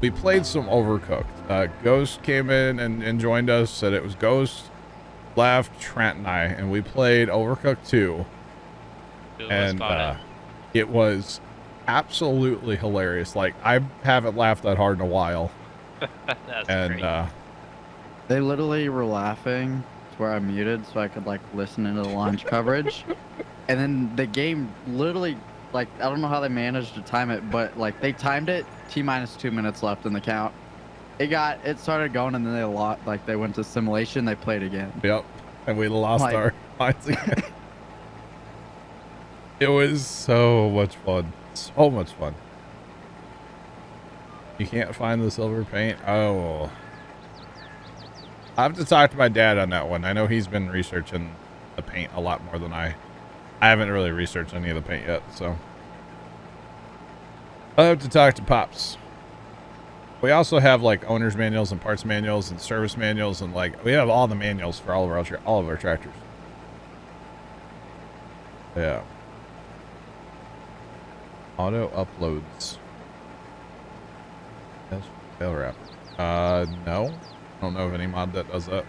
we played some Overcooked. Uh, Ghost came in and, and joined us. Said it was Ghost, left Trent and I, and we played Overcooked 2. and uh, it was absolutely hilarious. Like I haven't laughed that hard in a while. That's and great. uh, They literally were laughing to where I muted so I could like listen into the launch coverage. And then the game literally like I don't know how they managed to time it, but like they timed it T minus two minutes left in the count. It got it started going and then they lost like they went to simulation, they played again. Yep. And we lost Like- our minds again. it was so much fun. So much fun. You can't find the silver paint? Oh. I have to talk to my dad on that one. I know he's been researching the paint a lot more than I. I haven't really researched any of the paint yet, so. I'll have to talk to Pops. We also have like owner's manuals and parts manuals and service manuals and like we have all the manuals for all of our all of our tractors. Yeah. Auto uploads. Yes, tail wrap. Uh, no. I don't know of any mod that does that.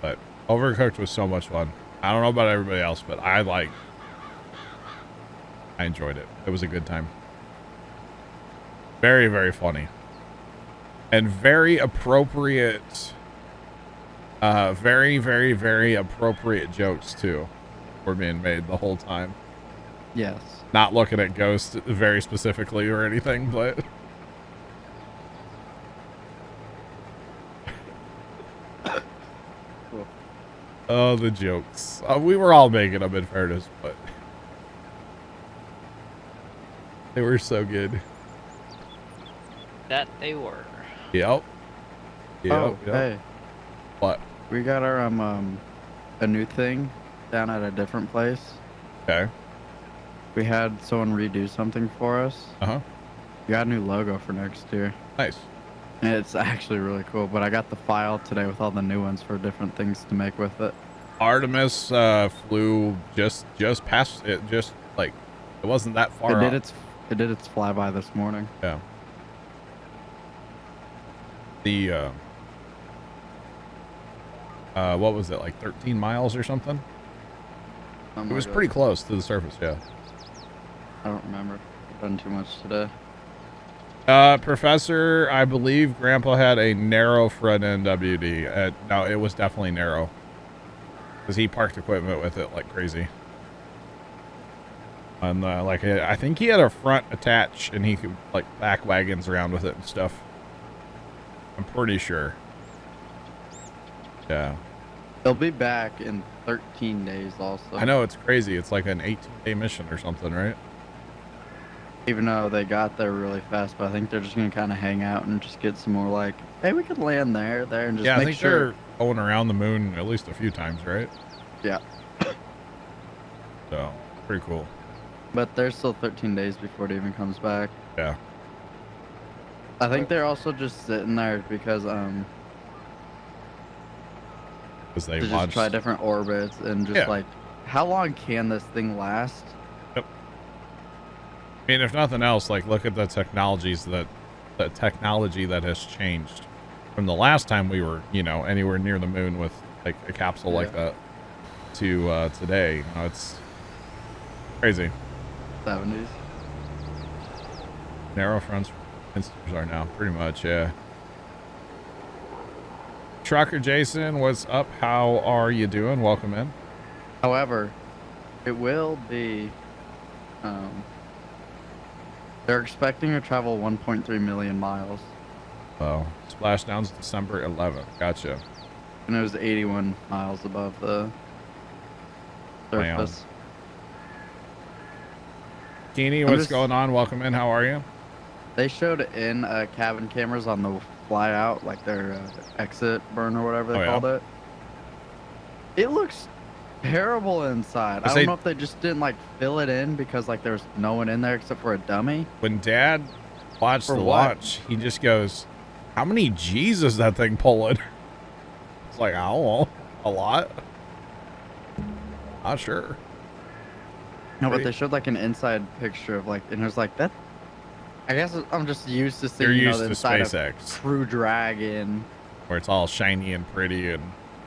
But Overcooked was so much fun. I don't know about everybody else, but I like. I enjoyed it. It was a good time. Very, very funny. And very appropriate. Uh, very, very, very appropriate jokes, too, were being made the whole time. Yes. Not looking at Ghost very specifically or anything, but. Oh, the jokes. Uh, we were all making them in fairness, but. They were so good. that they were. Yep. Yep. oh, yep. hey. What? We got our um, um a new thing down at a different place. Okay. We had someone redo something for us. Uh huh. We got a new logo for next year. Nice. It's actually really cool. But I got the file today with all the new ones for different things to make with it. Artemis uh, flew just just past it. Just like it wasn't that far. it did off. its it did its flyby this morning. Yeah. The uh, uh, what was it like 13 miles or something? Something It was like pretty close to the surface. Yeah. I don't remember. I've done too much today. Uh, Professor, I believe Grandpa had a narrow front end WD. Uh, no, it was definitely narrow. Because he parked equipment with it like crazy. And, uh, like, I think he had a front attach and he could, like, back wagons around with it and stuff. I'm pretty sure. Yeah. They'll be back in 13 days also. I know, it's crazy. It's like an 18 day mission or something, right? Even though they got there really fast, but I think they're just gonna kind of hang out and just get some more like, hey, we could land there, there, and just yeah, I make think sure. they're going around the moon at least a few times, right? Yeah. So, pretty cool. But there's still 13 days before it even comes back. Yeah. I think they're also just sitting there because um Because they to just try different orbits and just Yeah. like, how long can this thing last? I mean, if nothing else, like look at the technologies that the technology that has changed from the last time we were, you know, anywhere near the moon with like a capsule like that to uh, today. You know, it's crazy. 70s. Narrow fronts are now pretty much, yeah. Trucker Jason, what's up? How are you doing? Welcome in. However, it will be. Um, they're expecting to travel 1.3 million miles, Oh, Splashdowns December 11th. Gotcha. and it was 81 miles above the surface. Keeney, what's just- going on? Welcome in. How are you? They showed in uh, cabin cameras on the fly out, like their uh, exit burn or whatever they Oh, yeah? called it. It looks terrible inside. I don't they- know if they just didn't like fill it in because like there's no one in there except for a dummy. when dad watched For the what? launch, he just goes, How many G's is that thing pulling? It's like, I don't know, a lot. Not sure. No, but they showed like an inside picture of like, and it was like that. I guess I'm just used to You're seeing you know, the inside SpaceX, of Crew Dragon. where it's all shiny and pretty, and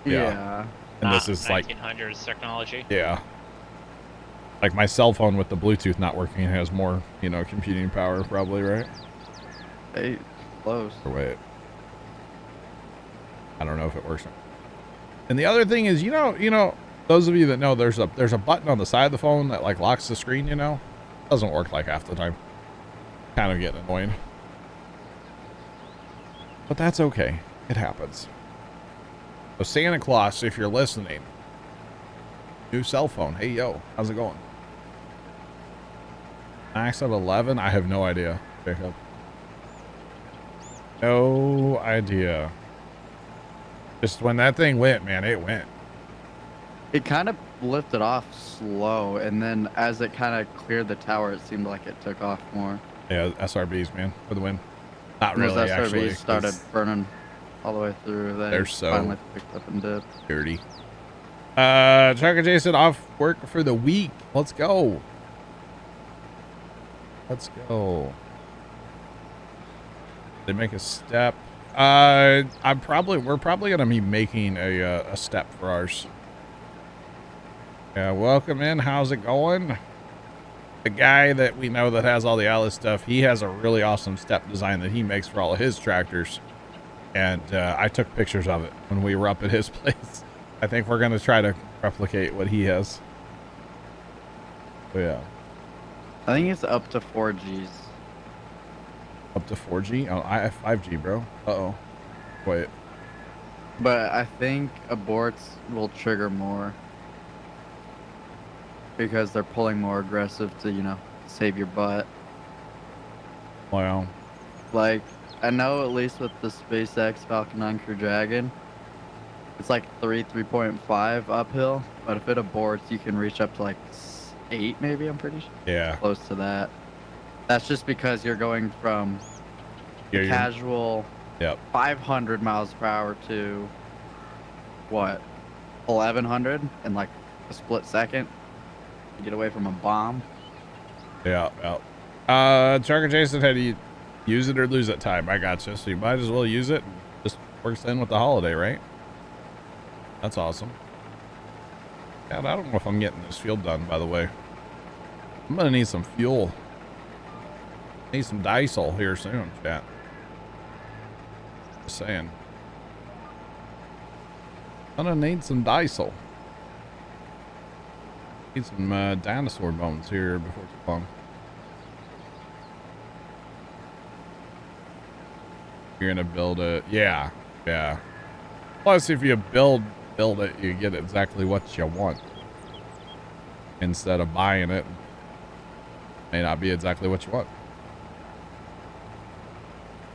Yeah. Yeah. And this Not is like 1900s technology. Yeah. Like my cell phone with the Bluetooth not working has more, you know, computing power probably, right? Hey, close. Or wait. I don't know if it works. And the other thing is, you know, you know, those of you that know there's a there's a button on the side of the phone that like locks the screen, you know? Doesn't work like half the time. Kind of getting annoying. But that's okay. It happens. So Santa Claus, if you're listening, new cell phone. Hey yo, how's it going? Max at 11? I have no idea. Jacob. No idea. Just when that thing went, man, it went. It kind of lifted off slow, and then as it kind of cleared the tower, it seemed like it took off more. Yeah, SRBs, man, for the win. Not those really, SRBs actually. started burning all the way through. They They're so- finally picked up and dipped. dirty. Uh, Trucker Jason off work for the week. Let's go. Let's go. They make a step. Uh, I'm probably we're probably gonna be making a uh, a step for ours. Yeah, welcome in. How's it going? The guy that we know that has all the Atlas stuff, he has a really awesome step design that he makes for all of his tractors. And uh, I took pictures of it when we were up at his place. I think we're gonna try to replicate what he has. But yeah, I think it's up to four Gs. up to 4G. Oh, I have 5G, bro. Uh oh. Wait. But I think aborts will trigger more because they're pulling more aggressive to, you know, save your butt. Wow. Like, I know at least with the SpaceX Falcon 9 Crew Dragon, it's like 3, 3.5 uphill. But if it aborts, you can reach up to like 8, maybe, I'm pretty sure. Yeah. Close to that. That's just because you're going from Yeah. casual Yep. 500 miles per hour to what 1100 in like a split second you get away from a bomb Yeah. Yeah. Uh, Trucker Jason, had you use it or lose it time? I gotcha. So you might as well use it. Just works in with the holiday, right? That's awesome. God, I don't know if I'm getting this field done. By the way, I'm gonna need some fuel. Need some diesel here soon, chat. Just saying. I'm gonna need some diesel. Need some uh, dinosaur bones here before too long. You're gonna build it, yeah, yeah. Plus, if you build build it, you get exactly what you want instead of buying it. May not be exactly what you want.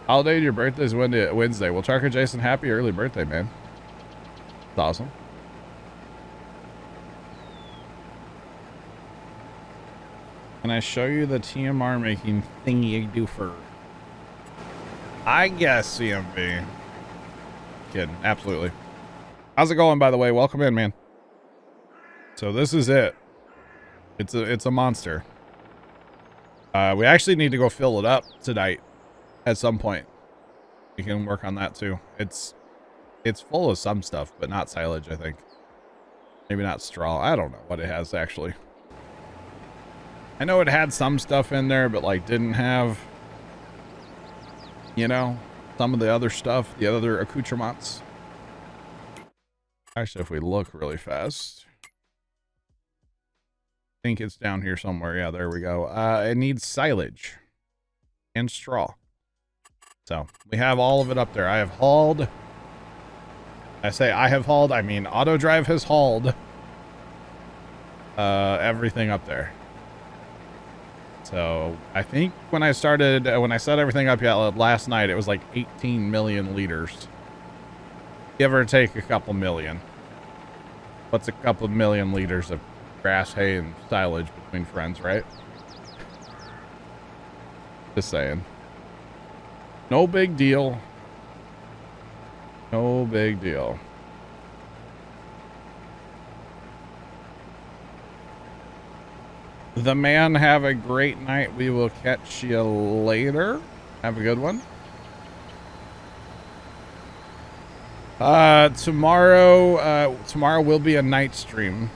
Holiday, your birthday's Wednesday. Wednesday. Well, Trucker Jason, happy early birthday, man. It's awesome. Can I show you the TMR making thingy doofer? I guess CMV. Kidding. Absolutely. How's it going, by the way? Welcome in, man. So this is it. It's a it's a monster. Uh, we actually need to go fill it up tonight at some point. We can work on that too. It's it's full of some stuff, but not silage, I think. Maybe not straw. I don't know what it has actually. I know it had some stuff in there, but like didn't have, you know, some of the other stuff, the other accoutrements. Actually, if we look really fast, I think it's down here somewhere. Yeah, there we go. Uh, it needs silage and straw. So we have all of it up there. I have hauled. I say I have hauled. I mean, auto drive has hauled uh, everything up there. So I think when I started, uh, when I set everything up last night, it was like 18 million liters. Give or take a couple million. What's a couple million liters of grass, hay, and silage between friends, right? Just saying. No big deal. No big deal. The man, have a great night. We will catch you later. Have a good one. Uh, tomorrow, uh, tomorrow will be a night stream,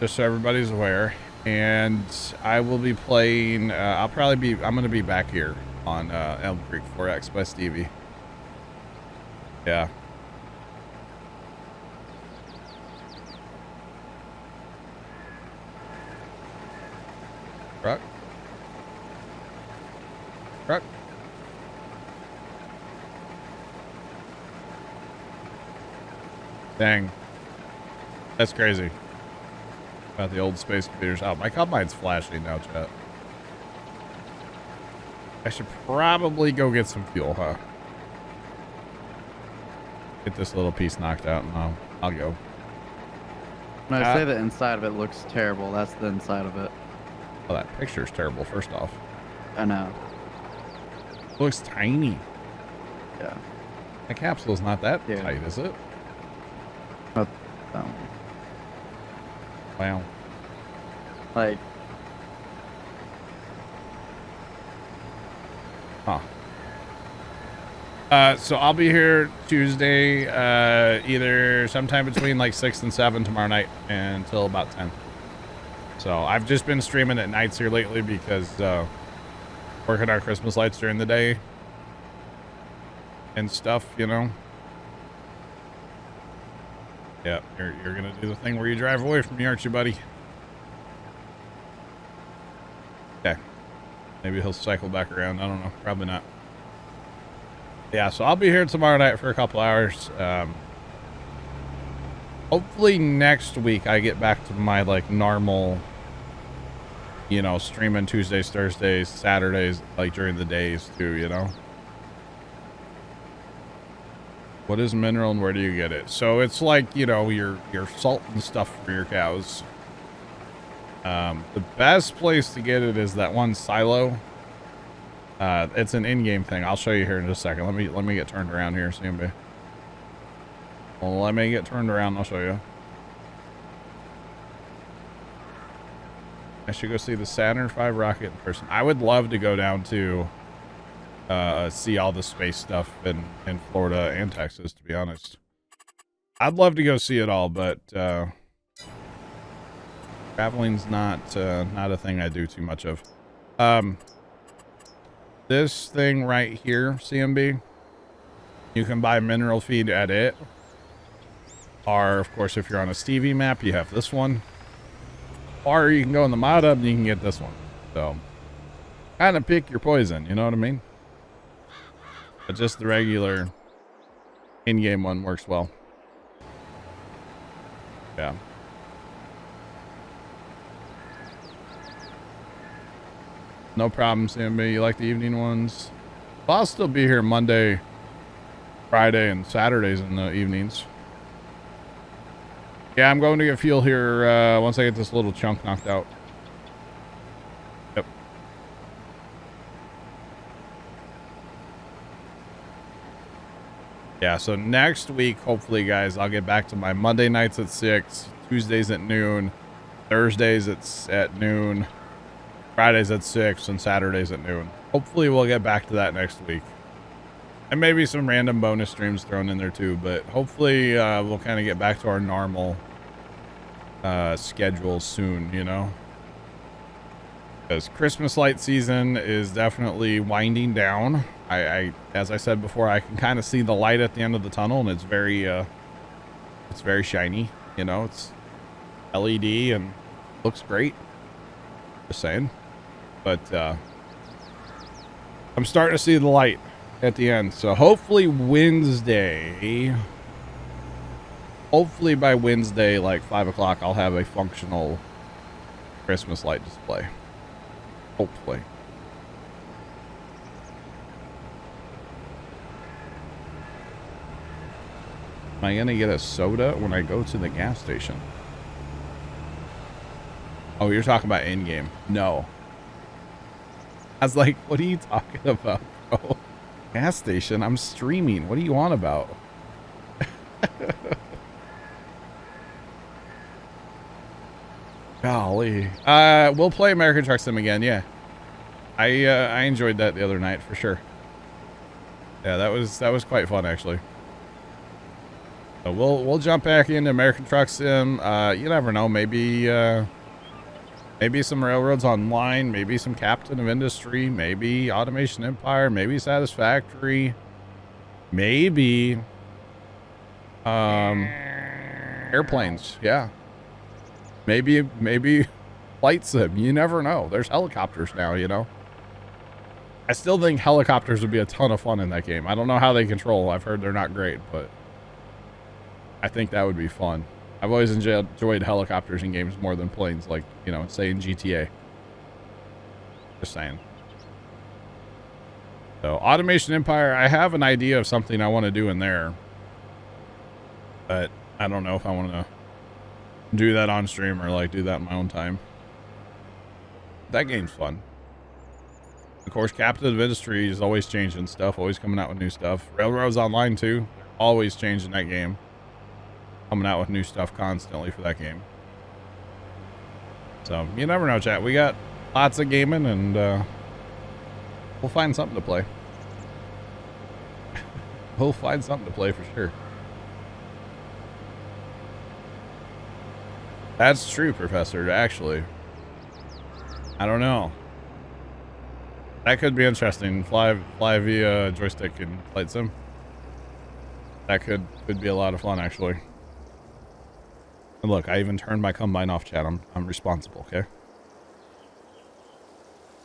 just so everybody's aware. And I will be playing, uh, I'll probably be, I'm going to be back here on, uh, Elm Creek 4X by Stevie. Yeah. Truck. Truck. Dang. That's crazy. About the old space computers. Oh, my combine's flashing now, chat. I should probably go get some fuel, huh? Get this little piece knocked out and I'll, I'll go. When I uh, say the inside of it looks terrible, that's the inside of it. Oh, that picture is terrible, first off. I know. It looks tiny. Yeah. The capsule's not that yeah. tight, is it? But, um, wow. Like. Huh. Uh, so I'll be here Tuesday, uh, either sometime between like 6 and 7 tomorrow night until about 10. So I've just been streaming at nights here lately because uh, working our Christmas lights during the day and stuff, you know. Yeah, you're, you're going to do the thing where you drive away from me, aren't you, buddy? Okay. Maybe he'll cycle back around. I don't know. Probably not. Yeah, so I'll be here tomorrow night for a couple hours. Um, hopefully next week I get back to my, like, normal, you know, streaming Tuesdays, Thursdays, Saturdays, like, during the days, too, you know? What is mineral and where do you get it? So it's like, you know, your, your salt and stuff for your cows. Um, the best place to get it is that one silo. Uh, it's an in-game thing. I'll show you here in just a second. Let me let me get turned around here, CMB. Let me get turned around. I'll show you. I should go see the Saturn V rocket in person. I would love to go down to uh, see all the space stuff in, in Florida and Texas, to be honest. I'd love to go see it all, but uh, traveling's not uh, not a thing I do too much of. Um, this thing right here, CMB, you can buy mineral feed at it. Or, of course, if you're on a Stevie map, you have this one. Or you can go in the mod hub and you can get this one. So, kind of pick your poison, you know what I mean? But just the regular in-game one works well. Yeah. No problem, Sammy. You like the evening ones? I'll still be here Monday, Friday, and Saturdays in the evenings. Yeah, I'm going to get fuel here uh, once I get this little chunk knocked out. Yep. Yeah, so next week, hopefully, guys, I'll get back to my Monday nights at 6, Tuesdays at noon, Thursdays at, at noon, Fridays at 6, and Saturdays at noon. Hopefully, we'll get back to that next week. And maybe some random bonus streams thrown in there too, but hopefully uh, we'll kind of get back to our normal uh, schedule soon, you know? Because Christmas light season is definitely winding down. I, I, as I said before, I can kind of see the light at the end of the tunnel, and it's very, uh, it's very shiny. You know, it's LED and looks great. Just saying, but uh, I'm starting to see the light at the end. So hopefully Wednesday, hopefully by Wednesday, like five o'clock, I'll have a functional Christmas light display. Hopefully. Am I going to get a soda when I go to the gas station? Oh, you're talking about in-game. No. I was like, what are you talking about, bro? Gas station? I'm streaming. What do you want about? Golly. Uh, we'll play American Truck Sim again, yeah. I uh, I enjoyed that the other night for sure. Yeah, that was that was quite fun actually. So we'll we'll jump back into American Truck Sim. Uh, you never know, maybe uh, maybe some Railroads Online, maybe some Captain of Industry, maybe Automation Empire, maybe Satisfactory, maybe um, airplanes. Yeah, maybe maybe flight sim. You never know. There's helicopters now. You know. I still think helicopters would be a ton of fun in that game. I don't know how they control. I've heard they're not great, but I think that would be fun. I've always enjoyed helicopters in games more than planes, like, you know, say in GTA. Just saying. So, Automation Empire, I have an idea of something I want to do in there. But I don't know if I want to do that on stream or, like, do that in my own time. That game's fun. Of course, Captain of Industry is always changing stuff, always coming out with new stuff. Railroads Online, too. Always changing that game. Coming out with new stuff constantly for that game. So, you never know, chat. We got lots of gaming, and uh, we'll find something to play. we'll find something to play for sure. That's true, Professor, actually. I don't know. That could be interesting. Fly fly via joystick and flight sim. That could could be a lot of fun actually. And look, I even turned my combine off chat. I'm I'm responsible, okay?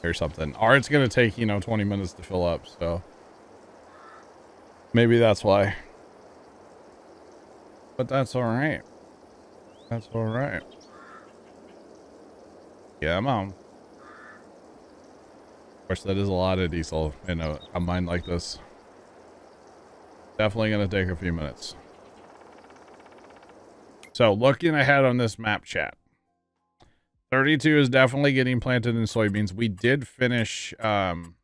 Or something. Or it's gonna take, you know, 20 minutes to fill up, so maybe that's why. But that's alright. That's alright. Yeah, I'm on course, that is a lot of diesel in a, a mine like this. Definitely going to take a few minutes. So, looking ahead on this map chat. 32 is definitely getting planted in soybeans. We did finish um,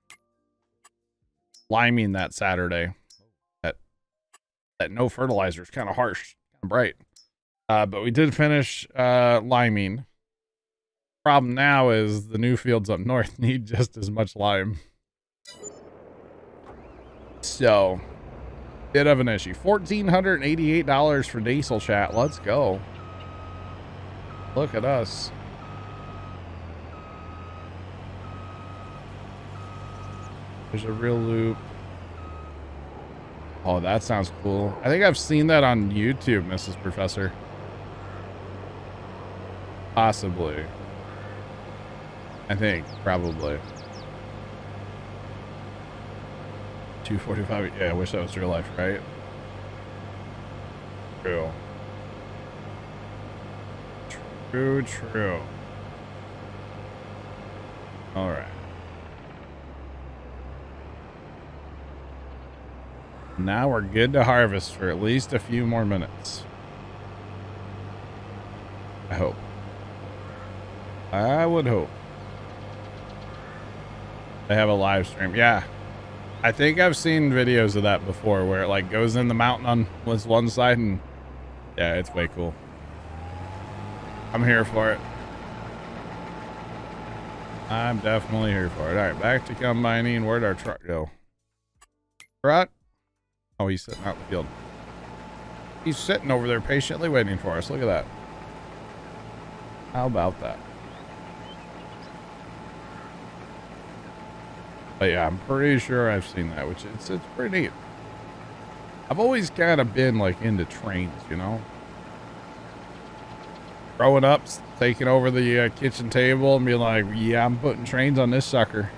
liming that Saturday. That that no fertilizer is kind of harsh, kind of bright. Uh, but we did finish uh, liming. Problem now is the new fields up north need just as much lime. So, bit of an issue. $1,488 for diesel chat. Let's go. Look at us. There's a real loop. Oh, that sounds cool. I think I've seen that on YouTube, Mrs. Professor. Possibly. I think, probably. 245. Yeah, I wish that was real life, right? True. True, true. All right. Now we're good to harvest for at least a few more minutes. I hope. I would hope. They have a live stream. Yeah. I think I've seen videos of that before where it like goes in the mountain on was one side and yeah, it's way cool. I'm here for it. I'm definitely here for it. All right, back to combining. Where'd our truck go? Truck? Oh, he's sitting out in the field. He's sitting over there patiently waiting for us. Look at that. How about that? But yeah, I'm pretty sure I've seen that, which it's it's pretty neat. I've always kind of been like into trains, you know. Growing up, taking over the uh, kitchen table and being like, "Yeah, I'm putting trains on this sucker."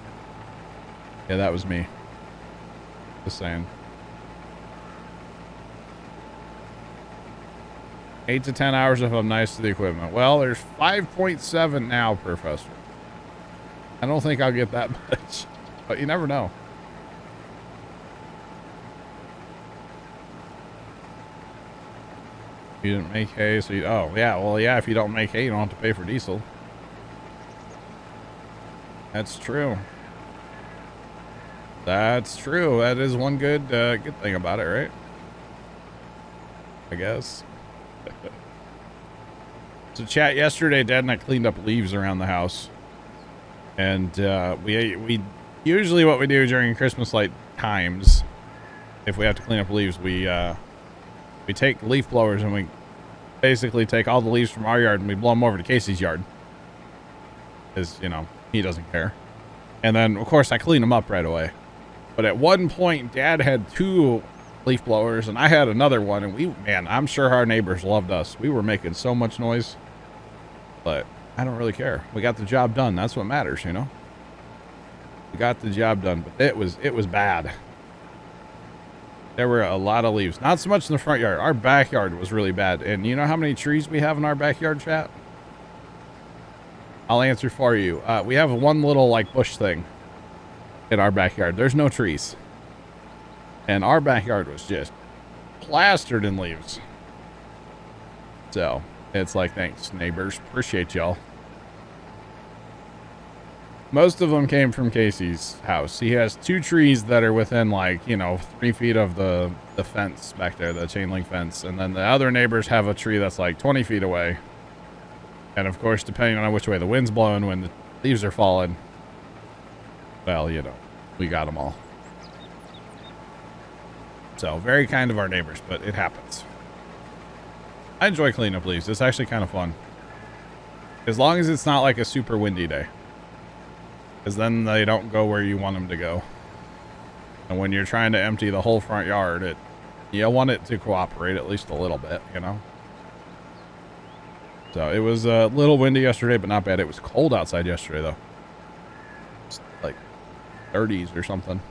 Yeah, that was me. Just saying. Eight to ten hours if I'm nice to the equipment. Well, there's 5.7 now, Professor. I don't think I'll get that much. But you never know. You didn't make hay, so you, oh, yeah, well, yeah, if you don't make hay, you don't have to pay for diesel. That's true. That's true. That is one good, uh, good thing about it, right? I guess. So chat yesterday, Dad and I cleaned up leaves around the house, and uh, we we usually what we do during Christmas light times, if we have to clean up leaves, we uh, we take leaf blowers and we basically take all the leaves from our yard and we blow them over to Casey's yard, because you know he doesn't care. And then of course I clean them up right away. But at one point, Dad had two leaf blowers and I had another one, and we man, I'm sure our neighbors loved us. We were making so much noise, but I don't really care. We got the job done. That's what matters, you know. Got the job done, but it was it was bad. There were a lot of leaves. Not so much in the front yard. Our backyard was really bad. And you know how many trees we have in our backyard, chat? I'll answer for you. Uh, we have one little like bush thing in our backyard. There's no trees. And our backyard was just plastered in leaves. So it's like, thanks neighbors. Appreciate y'all. Most of them came from Casey's house. He has two trees that are within like, you know, three feet of the, the fence back there, the chain link fence. And then the other neighbors have a tree that's like 20 feet away. And of course, depending on which way the wind's blowing when the leaves are falling, well, you know, we got them all. So very kind of our neighbors, but it happens. I enjoy cleaning up leaves. It's actually kind of fun. As long as it's not like a super windy day. Because then they don't go where you want them to go. And when you're trying to empty the whole front yard, it you want it to cooperate at least a little bit, you know? So it was a little windy yesterday, but not bad. It was cold outside yesterday, though. It's like 30s or something.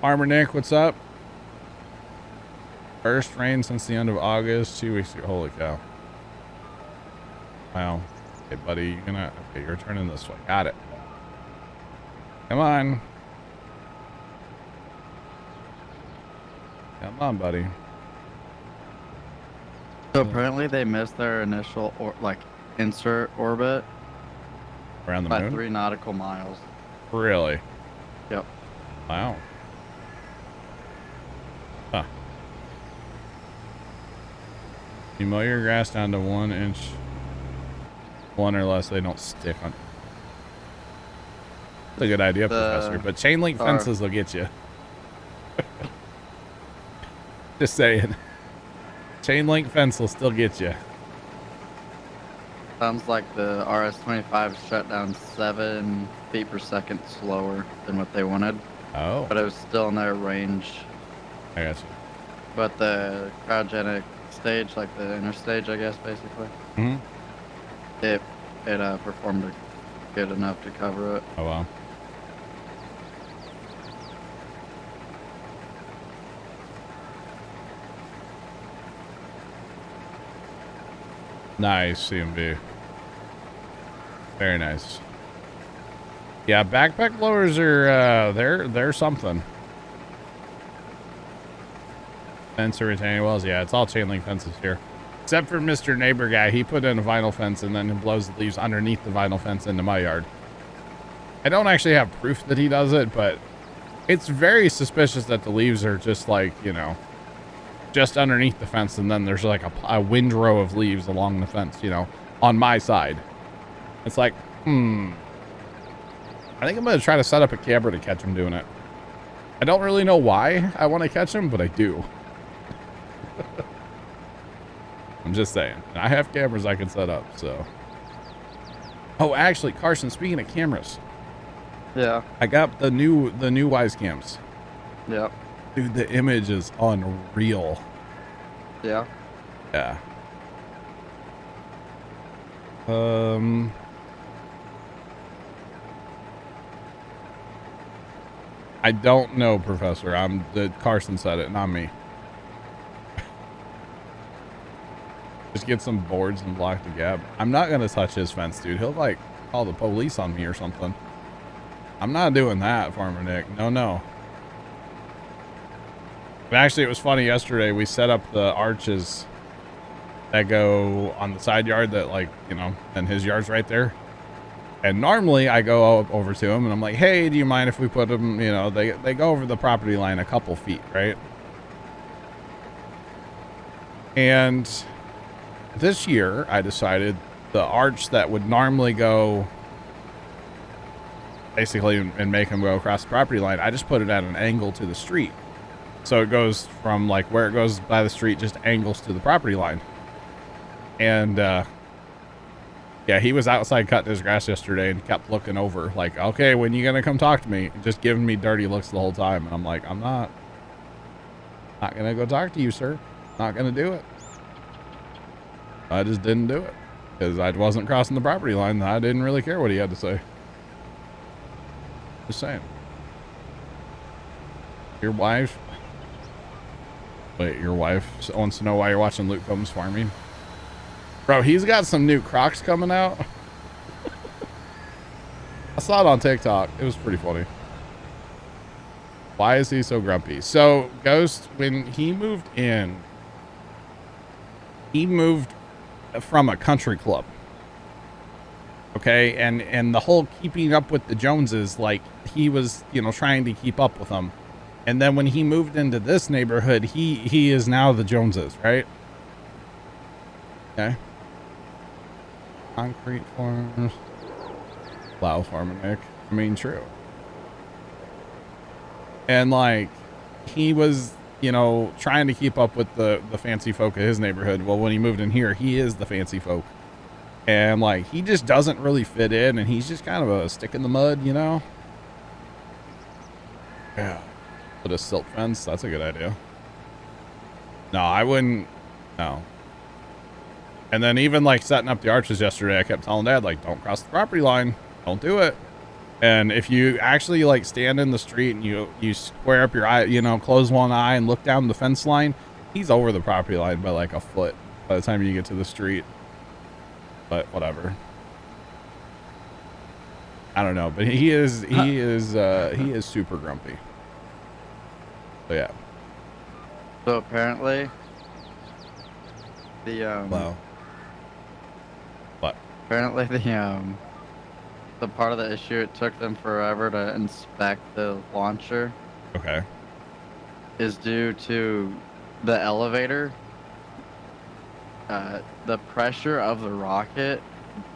Farmer Nick, what's up? First rain since the end of August, two weeks ago. Holy cow. Wow. Okay, buddy, you're gonna... Okay, you're turning this way. Got it. Come on. Come on, buddy. So apparently they missed their initial, or like, insert orbit Around the by moon? three nautical miles. Really? Yep. Wow. Huh. You mow your grass down to one inch, one or less, they don't stick on. That's a good idea, The- Professor. But chain link or- fences will get you. Just saying. Chain link fence will still get you. Sounds like the RS-25 shut down seven feet per second slower than what they wanted, Oh, but it was still in their range. I got you. But the cryogenic stage, like the inner stage, I guess, basically, hmm it it uh, performed good enough to cover it. Oh, wow. Nice, CMV. Very nice. Yeah, backpack blowers are, uh, they're, they're something. Fence or retaining walls. Yeah, it's all chain link fences here. Except for Mr. Neighbor Guy. He put in a vinyl fence and then he blows the leaves underneath the vinyl fence into my yard. I don't actually have proof that he does it, but it's very suspicious that the leaves are just like, you know, just underneath the fence and then there's like a, a windrow of leaves along the fence, you know, on my side. It's like, hmm. I think I'm going to try to set up a camera to catch him doing it. I don't really know why I want to catch him, but I do. I'm just saying. I have cameras I can set up, so. Oh, actually, Carson, speaking of cameras, Yeah. I got the new the new Wyze cams. Yep. Dude, the image is unreal. Yeah. Yeah. Um. I don't know, Professor. I'm the Carson said it, not me. Just get some boards and block the gap. I'm not gonna touch his fence, dude. He'll like call the police on me or something. I'm not doing that, Farmer Nick. No, no. But actually, it was funny yesterday. We set up the arches that go on the side yard that, like, you know, and his yard's right there. And normally I go over to him and I'm like, hey, do you mind if we put them, you know, they, they go over the property line a couple feet, right? And this year I decided the arch that would normally go basically and make him go across the property line, I just put it at an angle to the street. So it goes from like where it goes by the street, just angles to the property line. And uh, yeah, he was outside cutting his grass yesterday and kept looking over like, okay, when you gonna come talk to me? Just giving me dirty looks the whole time. And I'm like, I'm not, not gonna go talk to you, sir. Not gonna do it. I just didn't do it because I wasn't crossing the property line. I didn't really care what he had to say. Just saying. Your wife. Wait, your wife wants to know why you're watching Luke Combs farming. Bro, he's got some new Crocs coming out. I saw it on TikTok. It was pretty funny. Why is he so grumpy? So, Ghost, when he moved in, he moved from a country club. Okay, and and the whole keeping up with the Joneses, like he was, you know, trying to keep up with them. And then when he moved into this neighborhood, he he is now the Joneses, right? Okay. Concrete farms. Plow farming, Nick. I mean, true. And like, he was you know, trying to keep up with the, the fancy folk of his neighborhood. Well, when he moved in here, he is the fancy folk. And like, he just doesn't really fit in and he's just kind of a stick in the mud, you know? Yeah. Put a silt fence. That's a good idea. No, I wouldn't. No. And then even like setting up the arches yesterday, I kept telling dad, like, don't cross the property line. Don't do it. And if you actually like stand in the street and you you square up your eye, you know, close one eye and look down the fence line, he's over the property line by like a foot by the time you get to the street. But whatever. I don't know, but he is he is uh he is super grumpy. So yeah. So apparently the um Wow. What? Apparently the um the part of the issue it took them forever to inspect the launcher Okay. is due to the elevator. Uh, the pressure of the rocket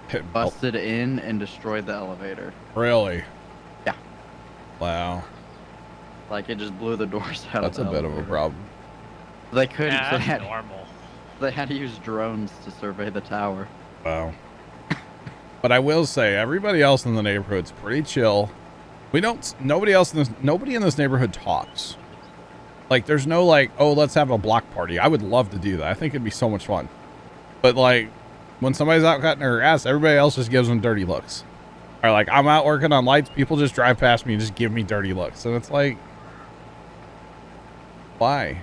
Hit- busted in and destroyed the elevator. Really? Yeah. Wow. Like it just blew the doors out. That's a of the bit of a problem. They couldn't. Yeah, so they had, normal. they had to use drones to survey the tower. Wow. But I will say, everybody else in the neighborhood's pretty chill. We don't. Nobody else in this. Nobody in this neighborhood talks. Like, there's no like, oh, let's have a block party. I would love to do that. I think it'd be so much fun. But like, when somebody's out cutting their ass, everybody else just gives them dirty looks. Or like, I'm out working on lights. People just drive past me and just give me dirty looks, and it's like, why?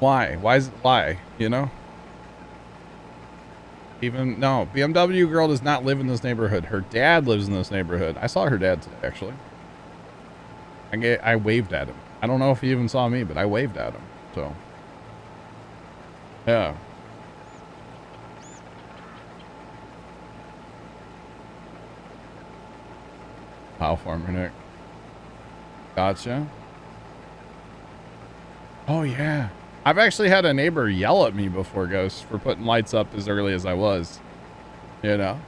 Why? Why is why? You know? Even no, BMW girl does not live in this neighborhood. Her dad lives in this neighborhood. I saw her dad today, actually. I get, I waved at him. I don't know if he even saw me, but I waved at him. So, yeah. Pow farmer Nick. Gotcha. Oh yeah. I've actually had a neighbor yell at me before, Ghost, for putting lights up as early as I was. You know?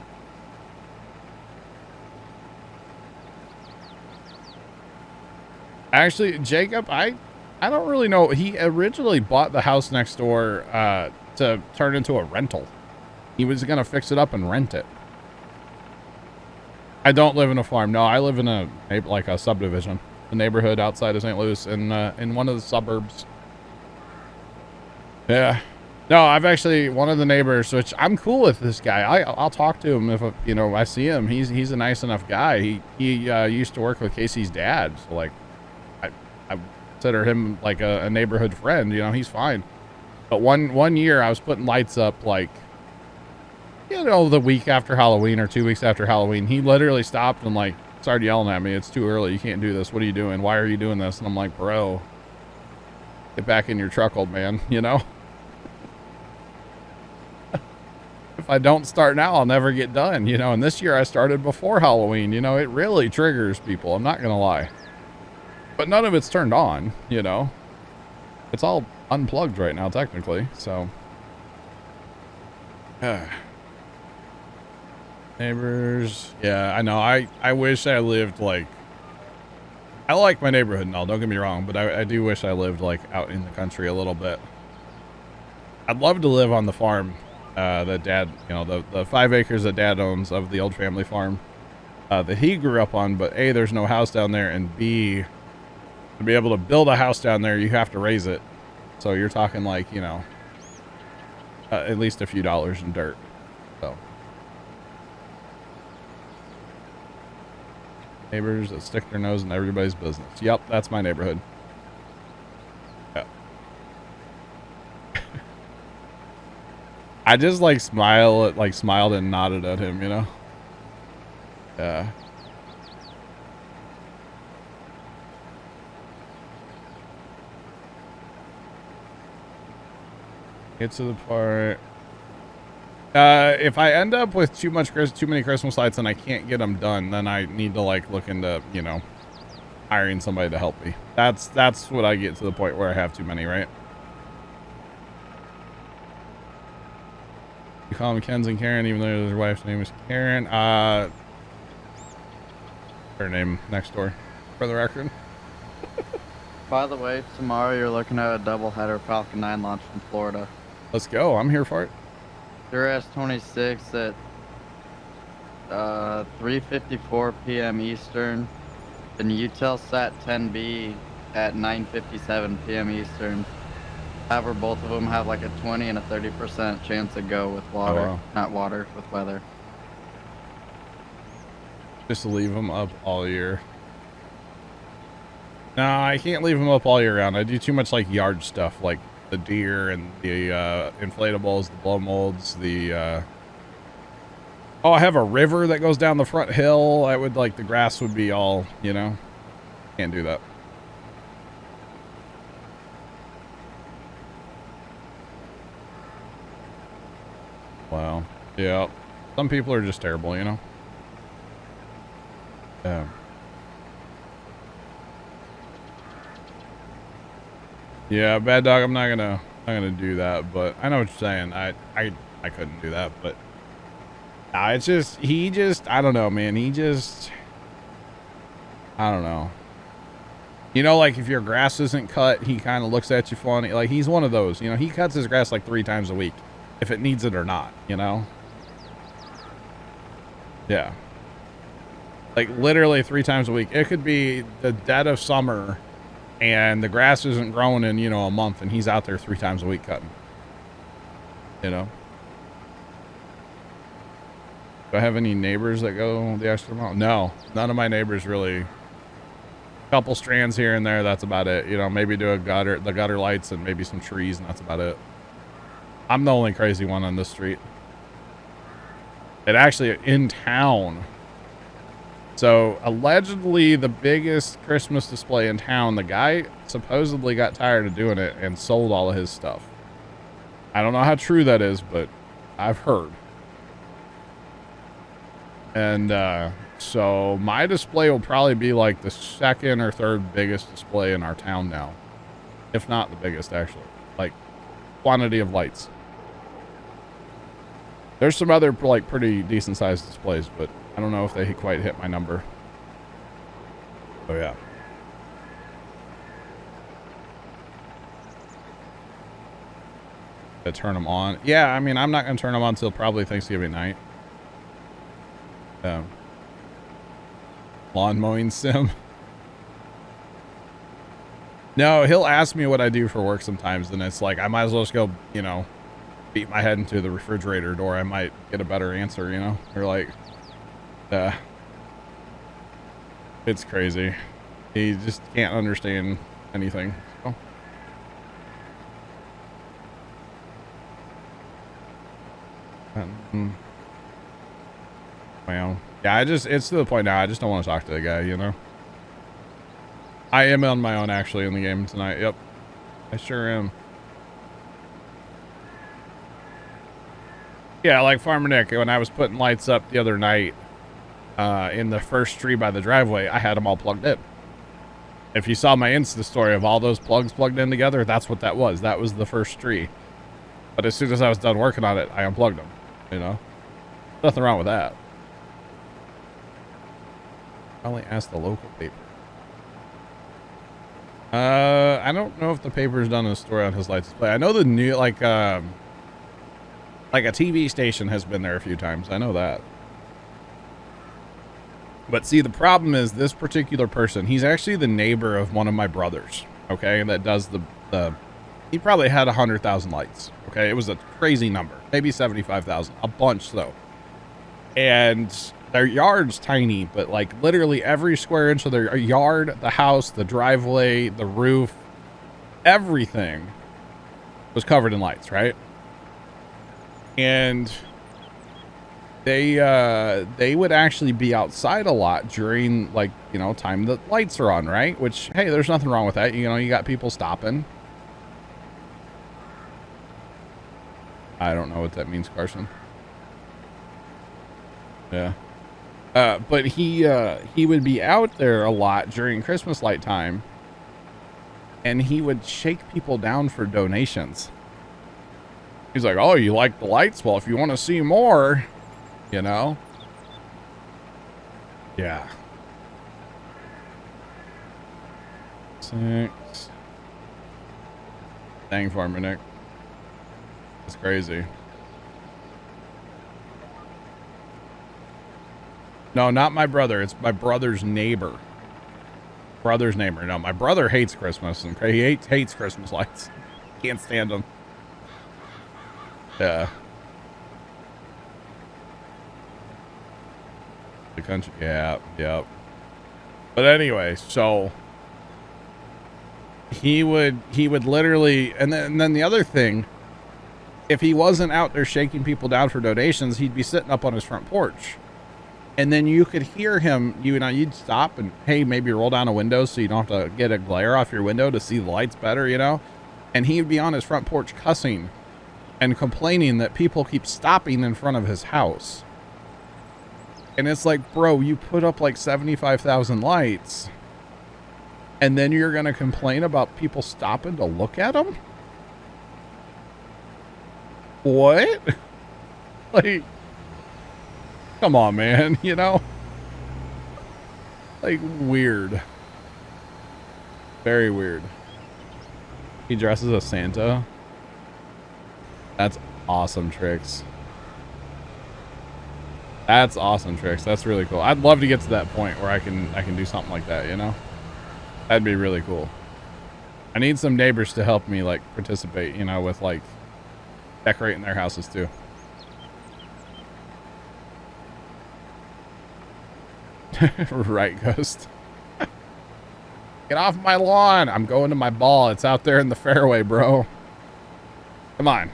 Actually, Jacob, I I don't really know. He originally bought the house next door uh, to turn into a rental. He was going to fix it up and rent it. I don't live in a farm. No, I live in a like a subdivision, a neighborhood outside of St. Louis in uh, in one of the suburbs. Yeah. No, I've actually one of the neighbors, which I'm cool with this guy. I I'll talk to him if you know I see him. He's he's a nice enough guy. He he uh, used to work with Casey's dad, so like, I I consider him like a, a neighborhood friend. You know, he's fine. But one one year I was putting lights up like, you know, the week after Halloween or two weeks after Halloween. He literally stopped and like started yelling at me. It's too early. You can't do this. What are you doing? Why are you doing this? And I'm like, bro, get back in your truck, old man. You know. If I don't start now, I'll never get done, you know. And this year I started before Halloween, you know. It really triggers people. I'm not going to lie. But none of it's turned on, you know. It's all unplugged right now, technically. So, neighbors. Yeah, I know. I, I wish I lived like... I like my neighborhood and all, don't get me wrong, but I, I do wish I lived like out in the country a little bit. I'd love to live on the farm uh, that dad, you know, the, the five acres that dad owns of the old family farm uh, that he grew up on. But A, there's no house down there. And B, to be able to build a house down there, you have to raise it. So you're talking like, you know, uh, at least a few dollars in dirt. So. Neighbors that stick their nose in everybody's business. Yep, that's my neighborhood. I just like smile, like smiled and nodded at him, you know? Yeah. Get to the part. Uh, if I end up with too much, too many Christmas lights and I can't get them done, then I need to like look into, you know, hiring somebody to help me. That's that's what I get to the point where I have too many, right? You call them Ken's and Karen, even though their wife's name is Karen. Uh, her name next door, for the record. By the way, tomorrow you're looking at a double-header Falcon 9 launch from Florida. Let's go. I'm here for it. CRS-26 at uh, 3.54 p.m. Eastern. and Then Eutelsat 10B at 9.57 p.m. Eastern. However, both of them have like a 20 and a 30% chance to go with water. Oh, wow. Not water, with weather. Just leave them up all year. No, I can't leave them up all year round. I do too much like yard stuff, like the deer and the uh, inflatables, the blow molds, the... Uh... Oh, I have a river that goes down the front hill. I would like the grass would be all, you know. Can't do that. Wow. Yeah. Some people are just terrible, you know? Yeah. Yeah, bad dog, I'm not gonna not gonna do that, but I know what you're saying. I I I couldn't do that, but nah, it's just he just I don't know, man. He just I don't know. You know, like if your grass isn't cut, he kind of looks at you funny. Like he's one of those. You know, he cuts his grass like three times a week if it needs it or not, you know? Yeah. Like literally three times a week. It could be the dead of summer and the grass isn't growing in, you know, a month and he's out there three times a week cutting. You know? Do I have any neighbors that go the extra mile? No, none of my neighbors really. A couple strands here and there. That's about it. You know, maybe do a gutter, the gutter lights and maybe some trees and that's about it. I'm the only crazy one on this street. It actually in town. So allegedly the biggest Christmas display in town, the guy supposedly got tired of doing it and sold all of his stuff. I don't know how true that is, but I've heard. And uh, so my display will probably be like the second or third biggest display in our town now. If not the biggest, actually. Like quantity of lights. There's some other like pretty decent sized displays, but I don't know if they quite hit my number. Oh yeah. To turn them on. Yeah, I mean, I'm not going to turn them on until probably Thanksgiving night. Um, lawn mowing sim. no, he'll ask me what I do for work sometimes, and it's like, I might as well just go, you know, beat my head into the refrigerator door, I might get a better answer, you know? Or like, uh, it's crazy. He just can't understand anything. So. Um, well, yeah, I just, it's to the point now, I just don't want to talk to the guy, you know? I am on my own actually in the game tonight. Yep. I sure am. Yeah, like Farmer Nick, when I was putting lights up the other night uh, in the first tree by the driveway, I had them all plugged in. If you saw my Insta story of all those plugs plugged in together, that's what that was. That was the first tree. But as soon as I was done working on it, I unplugged them. You know, nothing wrong with that. Probably ask the local paper. Uh, I don't know if the paper's done a story on his lights display. I know the new, like, um, like a TV station has been there a few times. I know that. But see, the problem is this particular person, he's actually the neighbor of one of my brothers, okay, that does the, the he probably had 100,000 lights, okay? It was a crazy number, maybe 75,000, a bunch though. And their yard's tiny, but like literally every square inch of their yard, the house, the driveway, the roof, everything was covered in lights, right? And they uh they would actually be outside a lot during like you know time the lights are on right? Which hey there's nothing wrong with that. You know you got people stopping. I don't know what that means carson. Yeah. Uh but he uh he would be out there a lot during christmas light time and he would shake people down for donations he's like oh you like the lights well if you want to see more you know? Yeah. Six. Dang farmer Nick. That's crazy. No, not my brother. It's my brother's neighbor. Brother's neighbor. No, my brother hates Christmas and he hates, hates Christmas lights. Can't stand them. Yeah. The country. Yeah, yeah. But anyway, so he would he would literally and then and then the other thing if he wasn't out there shaking people down for donations he'd be sitting up on his front porch and then you could hear him you know you'd stop and hey maybe roll down a window so you don't have to get a glare off your window to see the lights better you know and he'd be on his front porch cussing and complaining that people keep stopping in front of his house and it's like, bro, you put up like 75,000 lights. And then you're going to complain about people stopping to look at them? What? like, come on, man, you know? Like, weird. Very weird. He dresses as Santa. That's awesome tricks. That's awesome, Tricks. That's really cool. I'd love to get to that point where I can I can do something like that, you know? That'd be really cool. I need some neighbors to help me like participate, you know, with like decorating their houses too. right, Ghost. Get off my lawn. I'm going to my ball. It's out there in the fairway, bro. Come on.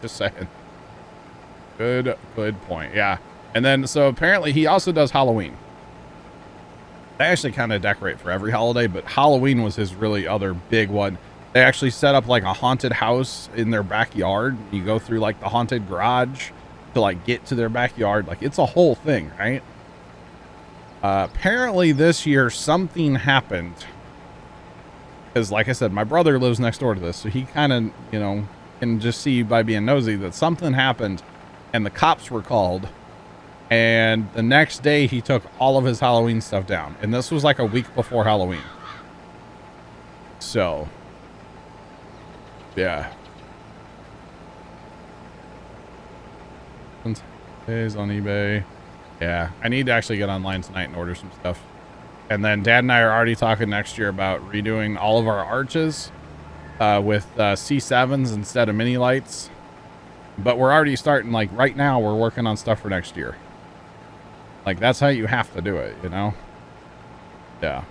Just saying. Good, good point. Yeah. And then, so apparently he also does Halloween. They actually kind of decorate for every holiday, but Halloween was his really other big one. They actually set up like a haunted house in their backyard. You go through like the haunted garage to like get to their backyard. Like it's a whole thing, right? Uh, apparently this year something happened. Because like I said, my brother lives next door to this. So he kind of, you know, can just see by being nosy that something happened and the cops were called and the next day he took all of his Halloween stuff down. And this was like a week before Halloween. So, yeah. Days on eBay. Yeah, I need to actually get online tonight and order some stuff. And then Dad and I are already talking next year about redoing all of our arches uh, with uh, C7s instead of mini lights. But we're already starting, like right now, we're working on stuff for next year. Like, that's how you have to do it, you know? Yeah.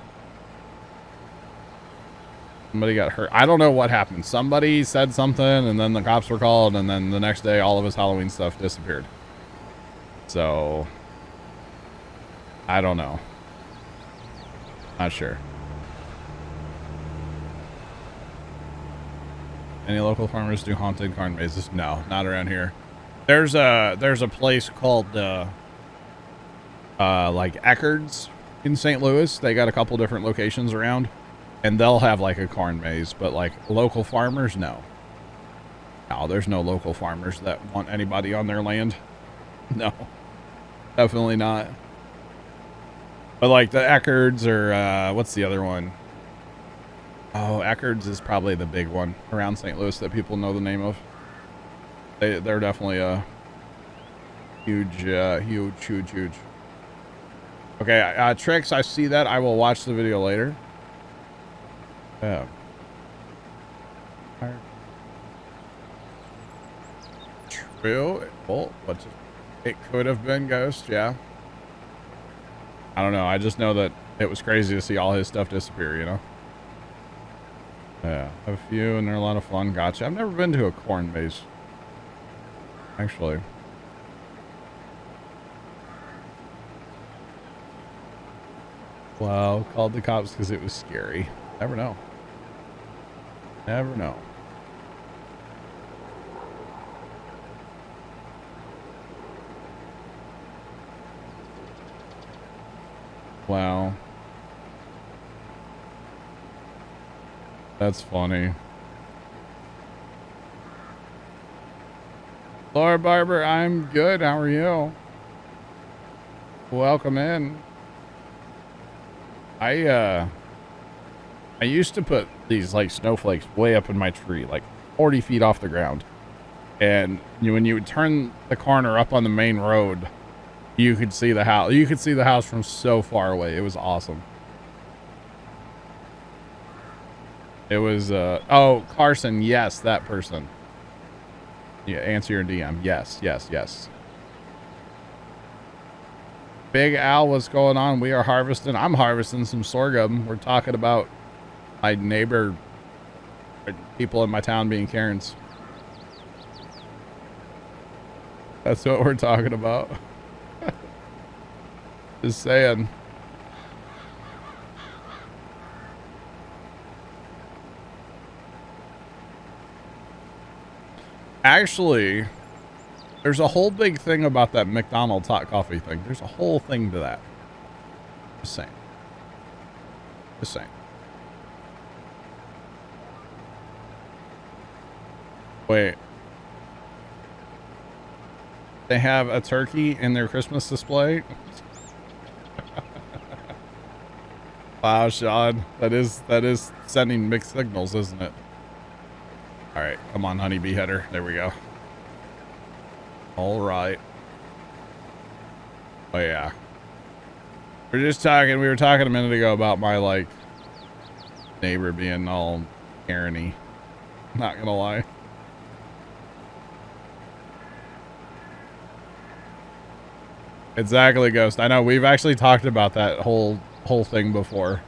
Somebody got hurt. I don't know what happened. Somebody said something, and then the cops were called, and then the next day, all of his Halloween stuff disappeared. So, I don't know. Not sure. Any local farmers do haunted corn mazes? No, not around here. There's a there's a place called uh, uh, like Eckert's in St. Louis. They got a couple different locations around, and they'll have like a corn maze, but like local farmers, no. No, there's no local farmers that want anybody on their land. No, definitely not. But like the Eckert's or uh, what's the other one? Oh, Eckert's is probably the big one around St. Louis that people know the name of. They, they're definitely a huge, uh, huge, huge, huge. Okay, uh, Tricks, I see that. I will watch the video later. Yeah. True. Well, what it could have been Ghost, yeah. I don't know. I just know that it was crazy to see all his stuff disappear, you know? Yeah, a few, and they're a lot of fun. Gotcha. I've never been to a corn maze. Actually. Wow, called the cops because it was scary. Never know. Never know. Wow. That's funny. Laura Barber, I'm good. How are you? Welcome in. I, uh, I used to put these, like, snowflakes way up in my tree, like 40 feet off the ground. And you, when you would turn the corner up on the main road, you could see the house. You could see the house from so far away. It was awesome. It was, uh, oh, Carson. Yes, that person. Yeah, answer your DM. Yes, yes, yes. Big Al, what's going on? We are harvesting. I'm harvesting some sorghum. We're talking about my neighbor, people in my town being Karens. That's what we're talking about. Just saying. Actually, there's a whole big thing about that McDonald's hot coffee thing. There's a whole thing to that. Just saying. Just saying. Wait. They have a turkey in their Christmas display? wow, Sean. That is, that is sending mixed signals, isn't it? All right, come on, honeybee header. There we go. All right. Oh yeah. We're just talking. We were talking a minute ago about my like neighbor being all Karen-y. Not gonna lie. Exactly, Ghost. I know we've actually talked about that whole whole thing before.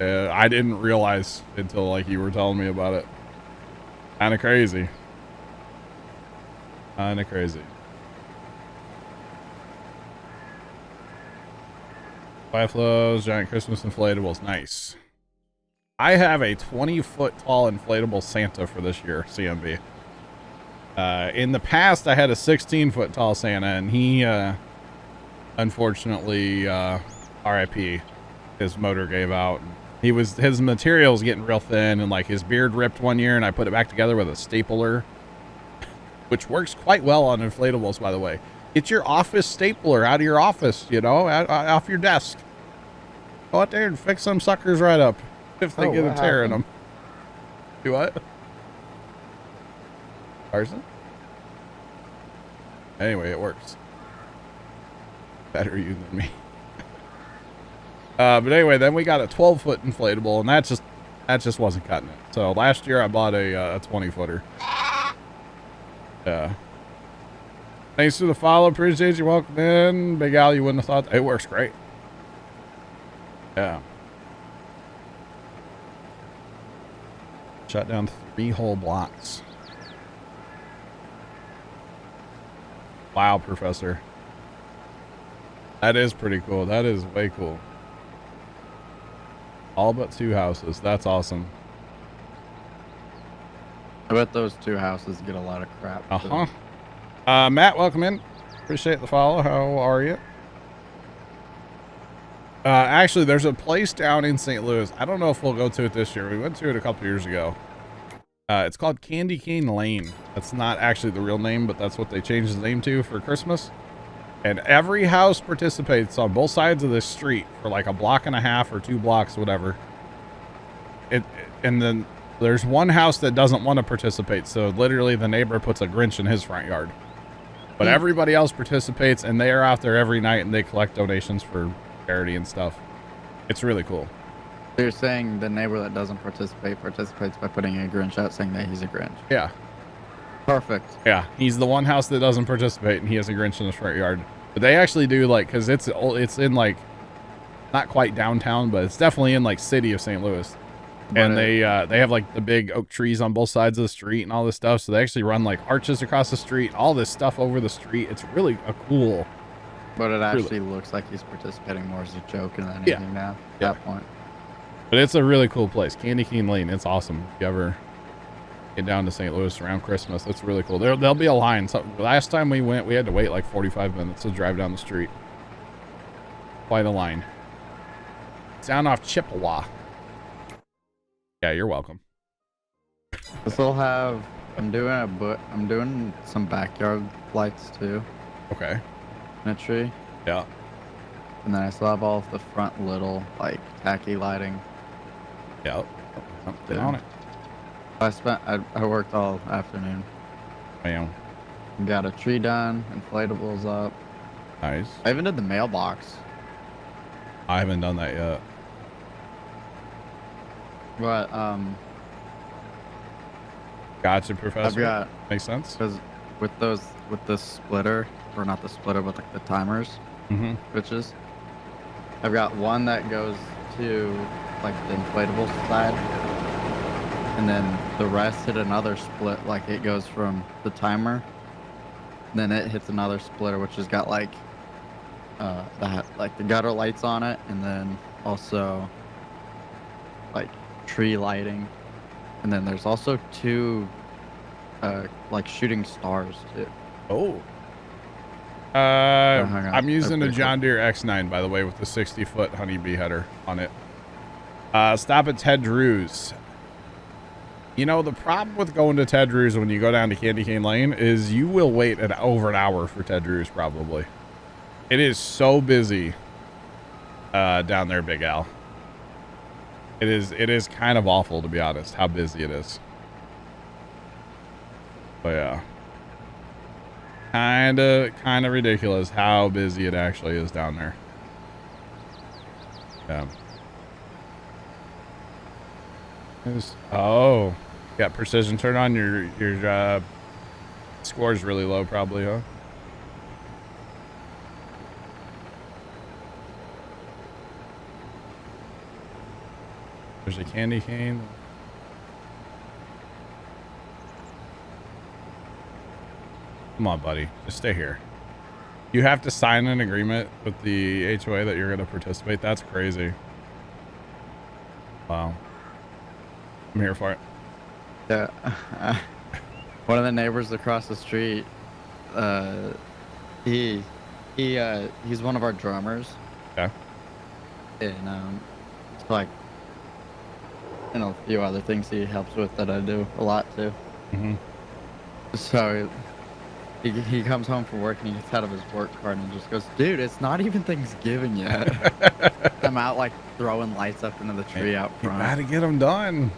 Uh, I didn't realize until like you were telling me about it. Kind of crazy. Kind of crazy. Fireflows, giant Christmas inflatables. Nice. I have a 20 foot tall inflatable Santa for this year, CMB. Uh, in the past, I had a 16 foot tall Santa, and he, uh, unfortunately, uh, RIP, his motor gave out. He was his materials getting real thin, and like his beard ripped one year, and I put it back together with a stapler, which works quite well on inflatables, by the way. Get your office stapler out of your office, you know, out, off your desk. Go out there and fix some suckers right up if they oh, get a tear in them. Do what? Carson? Anyway, it works. Better you than me. Uh, but anyway, then we got a 12 foot inflatable, and that just that just wasn't cutting it. So last year I bought a, uh, a 20 footer. Yeah. Thanks for the follow. Appreciate you. Welcome in. Big Al, you wouldn't have thought it works great. Yeah. Shut down three whole blocks. Wow, Professor. That is pretty cool. That is way cool. All but two houses. That's awesome. I bet those two houses get a lot of crap. Uh-huh. Uh, Matt, welcome in. Appreciate the follow. How are you? Uh, actually, there's a place down in St. Louis. I don't know if we'll go to it this year. We went to it a couple years ago. Uh, it's called Candy Cane Lane. That's not actually the real name, but that's what they changed the name to for Christmas. And every house participates on both sides of this street for like a block and a half or two blocks, whatever. It and then there's one house that doesn't want to participate, so literally the neighbor puts a Grinch in his front yard. But mm. everybody else participates, and they are out there every night, and they collect donations for charity and stuff. It's really cool. You're saying the neighbor that doesn't participate participates by putting a Grinch out, saying that he's a Grinch. Yeah, Perfect. yeah. He's the one house that doesn't participate, and he has a Grinch in his front yard. But they actually do like, cause it's it's in like, not quite downtown, but it's definitely in like city of St. Louis. But and they uh, they have like the big oak trees on both sides of the street and all this stuff. So they actually run like arches across the street, all this stuff over the street. It's really a cool. But it actually looks like he's participating more as a joke than Yeah. anything now. At Yeah. that point. But it's a really cool place, Candy Cane Lane. It's awesome. If you ever get down to St. Louis around Christmas, That's really cool. There, there'll be a line. So last time we went, we had to wait like 45 minutes to drive down the street. Quite a line. It's down off Chippewa. Yeah, you're welcome. This will have. I'm doing a but I'm doing some backyard lights too Okay. in a tree, Yeah. and then I still have all of the front little like tacky lighting. Yeah. Get on it. I spent. I, I worked all afternoon. Bam. Got a tree done, inflatables up. Nice. I even did the mailbox. I haven't done that yet. But um, Gotcha, Professor. I've got Makes sense. because with those with the splitter or not the splitter, but like the timers Mm-hmm. switches. I've got one that goes to like the inflatable side, and then the rest hit another split. Like it goes from the timer, then it hits another splitter, which has got like uh that like the gutter lights on it, and then also like tree lighting, and then there's also two uh like shooting stars too. Oh. Uh, hang on. I'm using a John Deere X9, by the way, with the 60 foot honeybee header on it. Uh, stop at Ted Drewes. You know, the problem with going to Ted Drewes when you go down to Candy Cane Lane is you will wait an over an hour for Ted Drewes, probably. It is so busy uh, down there, Big Al. It is, it is kind of awful, to be honest, how busy it is. But yeah kind of kind of ridiculous how busy it actually is down there yeah There's- oh got precision turn on your your uh score's really low probably huh there's a candy cane Come on, buddy. Just stay here. You have to sign an agreement with the HOA that you're going to participate. That's crazy. Wow. I'm here for it. Yeah. One of the neighbors across the street, uh, he, he, uh, he's one of our drummers, Okay. and um, it's like, you know, a few other things he helps with that I do a lot too. hmm So he, he comes home from work and he gets out of his work cart and just goes, "Dude, it's not even Thanksgiving yet." I'm out like throwing lights up into the tree out You front. gotta get them done.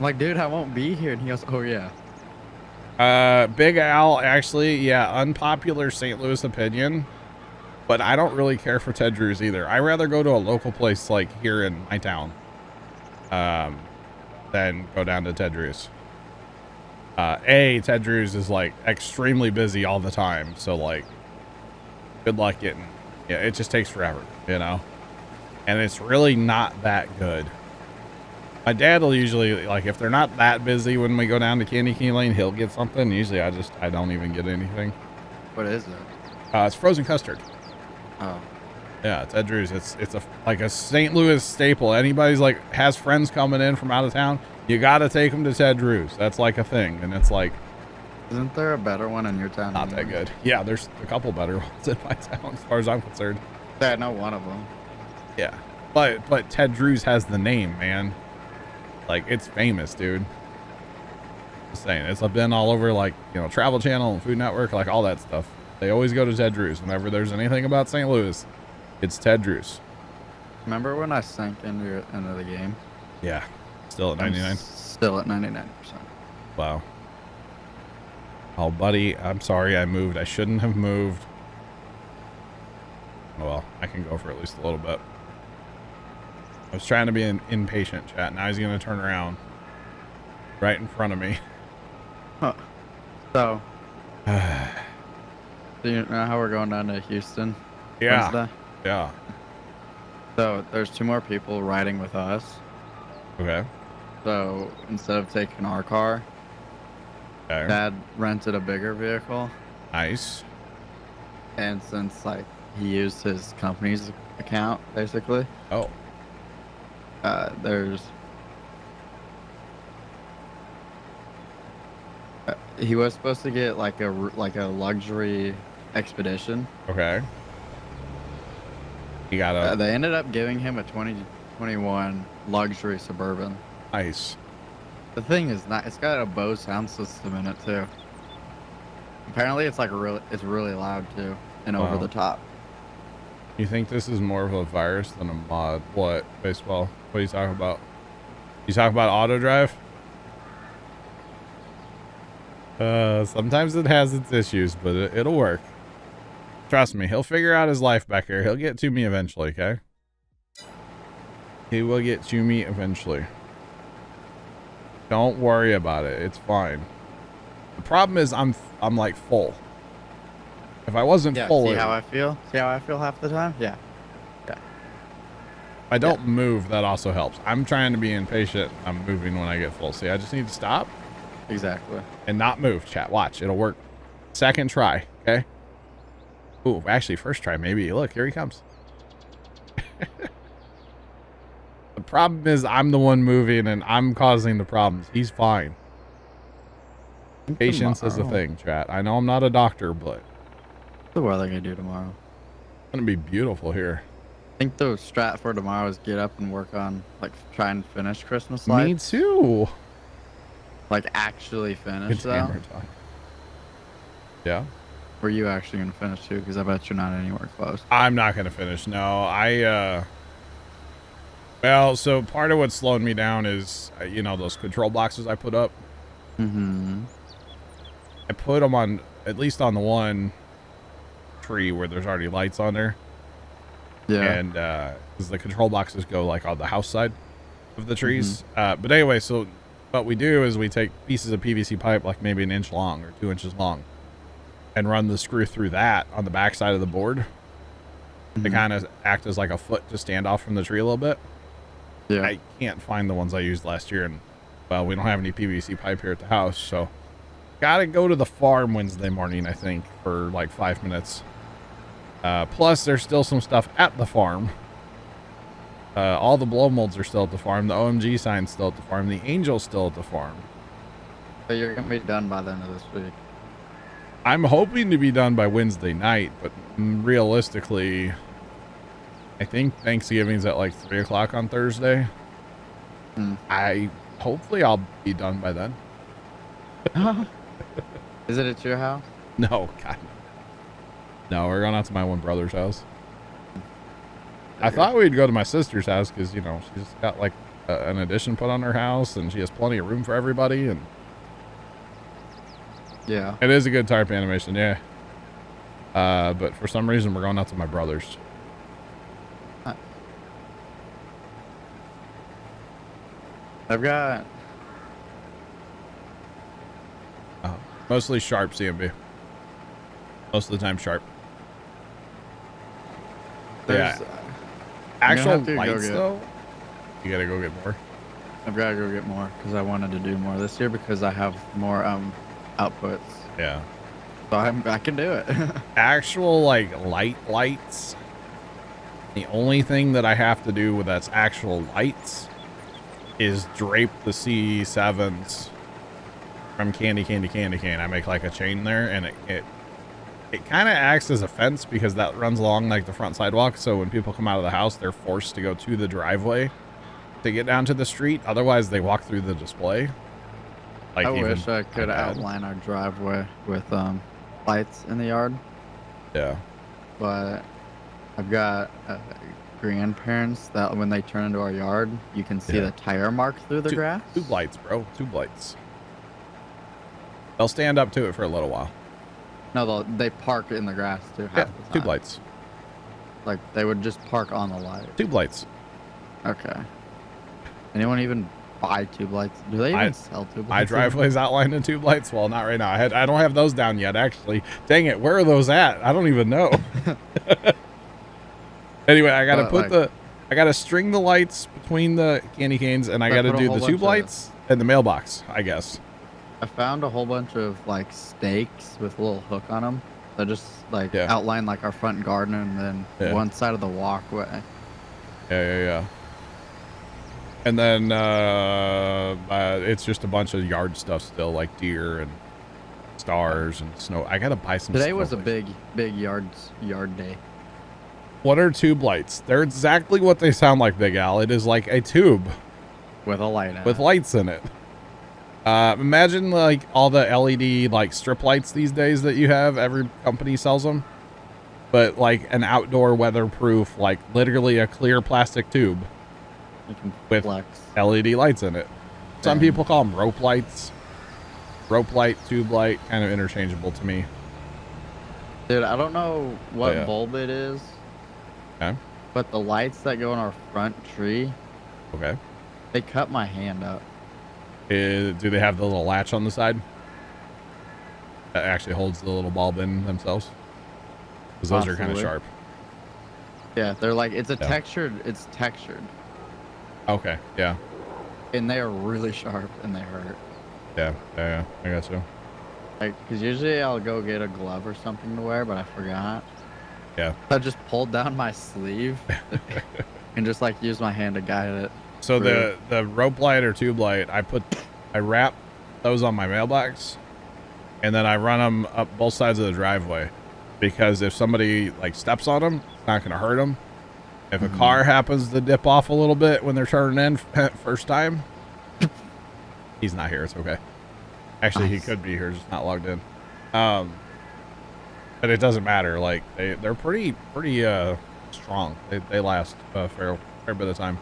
I'm like, "Dude, I won't be here," and he goes, "Oh yeah." Uh, Big Al, actually, yeah, unpopular St. Louis opinion, but I don't really care for Ted Drewes either. I rather go to a local place like here in my town, um, than go down to Ted Drewes. Uh, a Ted Drewes is like extremely busy all the time, so like, good luck getting. Yeah, it just takes forever, you know, and it's really not that good. My dad will usually like if they're not that busy when we go down to Candy Cane Lane, he'll get something. Usually, I just I don't even get anything. What is it? Uh, it's frozen custard. Oh, Yeah, Ted Drewes. It's it's a like a St. Louis staple. Anybody's like has friends coming in from out of town, you got to take them to Ted Drewes. That's like a thing, and it's like isn't there a better one in your town? not that good. Yeah, there's a couple better ones in my town as far as I'm concerned. Yeah, not one of them. Yeah, but but Ted Drewes has the name, man. Like it's famous, dude. Just saying, it's been all over like you know Travel Channel and Food Network, like all that stuff. They always go to Ted Drewes whenever there's anything about St. Louis. It's Ted Drewes. Remember when I sank into into the game? Yeah, still at 99. Still at 99 percent. Wow. Oh, buddy, I'm sorry I moved. I shouldn't have moved. Oh, well, I can go for at least a little bit. I was trying to be an impatient chat. Now he's going to turn around right in front of me. Huh. So, do you know how we're going down to Houston? Yeah. Wednesday? Yeah. So, there's two more people riding with us. Okay. So, instead of taking our car, Okay. Dad rented a bigger vehicle. Nice. And since, like, he used his company's account, basically, Oh. Uh, there's uh, he was supposed to get like a like a luxury expedition. Okay. You got Uh, a they ended up giving him a 2021 luxury suburban. nice. The thing is not it's got a Bose sound system in it too. Apparently it's like really it's really loud too and over the top. You think this is more of a virus than a mod? What? Baseball? What are you talking about? You talking about auto drive? Uh, sometimes it has its issues, but it, it'll work. Trust me, he'll figure out his life back here. He'll get to me eventually, okay? He will get to me eventually. Don't worry about it. It's fine. The problem is I'm I'm like full. If I wasn't Yeah, full, see how I feel? See how I feel half the time? Yeah. I don't move, that also helps. I'm trying to be impatient. I'm moving when I get full. See, I just need to stop Exactly. and not move. Chat, watch. It'll work. Second try, okay? Ooh, actually, first try, maybe. Look, here he comes. the problem is I'm the one moving and I'm causing the problems. He's fine. Patience is a thing, chat. I know I'm not a doctor, but it's What's the weather gonna do tomorrow? It's going to be beautiful here. I think the strat for tomorrow is get up and work on like try and finish Christmas lights. Me too. Like actually finish It's though. time. Yeah. Were you actually gonna finish too? Because I bet you're not anywhere close. I'm not gonna finish. No, I. uh Well, so part of what's slowing me down is, uh, you know, those control boxes I put up. Mm-hmm. I put them on at least on the one tree where there's already lights on there, Yeah. and uh the control boxes go like on the house side of the trees. Uh, but anyway, so what we do is we take pieces of PVC pipe, like maybe an inch long or two inches long, and run the screw through that on the back side of the board. to Mhm. kind of act as like a foot to stand off from the tree a little bit. yeah. I can't find the ones I used last year, and well, we don't have any PVC pipe here at the house, so gotta go to the farm Wednesday morning, I think, for like five minutes. Uh, plus, there's still some stuff at the farm. Uh, all the blow molds are still at the farm. The OMG sign's still at the farm. The Angel's still at the farm. So you're gonna be done by the end of this week. I'm hoping to be done by Wednesday night, but mm, realistically, I think Thanksgiving's at like three o'clock on Thursday. Hmm. I hopefully I'll be done by then. Is it at your house? No, God. No, we're going out to my one brother's house. I Okay. thought we'd go to my sister's house because you know she's got like a, an addition put on her house and she has plenty of room for everybody and Yeah. it is a good tarp animation, yeah. Uh, but for some reason we're going out to my brother's. I've got Uh, mostly sharp CMB. Most of the time sharp. There's Yeah. uh, Actual to lights get- though, you gotta go get more. I've got to go get more because I wanted to do more this year because I have more um outputs. Yeah. So I'm, I can do it. Actual like light lights. The only thing that I have to do with that's actual lights is drape the C7s from candy candy candy cane. I make like a chain there and it it, it kind of acts as a fence because that runs along like the front sidewalk. So when people come out of the house, they're forced to go to the driveway to get down to the street. Otherwise, they walk through the display. Like I wish I could outline our driveway with um, lights in the yard, Yeah. but I've got uh, grandparents that when they turn into our yard, you can see Yeah. the tire mark through the Two- grass. Tube lights, bro. Tube lights. They'll stand up to it for a little while. No, they'll, park in the grass too. Yeah, tube lights. Like they would just park on the light. Tube lights. Okay. Anyone even buy tube lights? Do they even I- sell tube My lights? driveway's outlined in tube lights. Well, not right now. I had I don't have those down yet. Actually, dang it, where are those at? I don't even know. anyway, I gotta But, put like- the I gotta string the lights between the candy canes, and I gotta do the tube lights and the mailbox. I guess. I found a whole bunch of like stakes with a little hook on them. That just like Yeah. outline like our front garden and then Yeah. one side of the walkway. Yeah, yeah, yeah. And then uh, uh, it's just a bunch of yard stuff still, like deer and stars and snow. I gotta buy some. Today was a big, big yard yard day. What are tube lights? They're exactly what they sound like, Big Al. It is like a tube with a light with it. lights in it. Uh, imagine like all the LED like strip lights these days that you have. Every company sells them, but like an outdoor weatherproof, like literally a clear plastic tube with flex. LED lights in it. Some people call them rope lights. Rope light, tube light, kind of interchangeable to me. Dude, I don't know what yeah. bulb it is, Okay. but the lights that go in our front tree, Okay. they cut my hand up. Uh, do they have the little latch on the side that actually holds the little bulb in themselves? Because those are kind of sharp. Yeah, they're like it's a Yeah. textured. It's textured, Okay. Yeah. and they are really sharp and they hurt. Yeah. Yeah. yeah. I guess so. Like, cause usually I'll go get a glove or something to wear, but I forgot. Yeah. I just pulled down my sleeve and just like used my hand to guide it. So the the rope light or tube light, I put, I wrap those on my mailbox, and then I run them up both sides of the driveway, because if somebody like steps on them, it's not gonna hurt them. If a Mhm. car happens to dip off a little bit when they're turning in first time, he's not here. It's okay. Actually, he could be here, just not logged in. Um, but it doesn't matter. Like they they're pretty pretty uh strong. They they last a fair fair bit of time.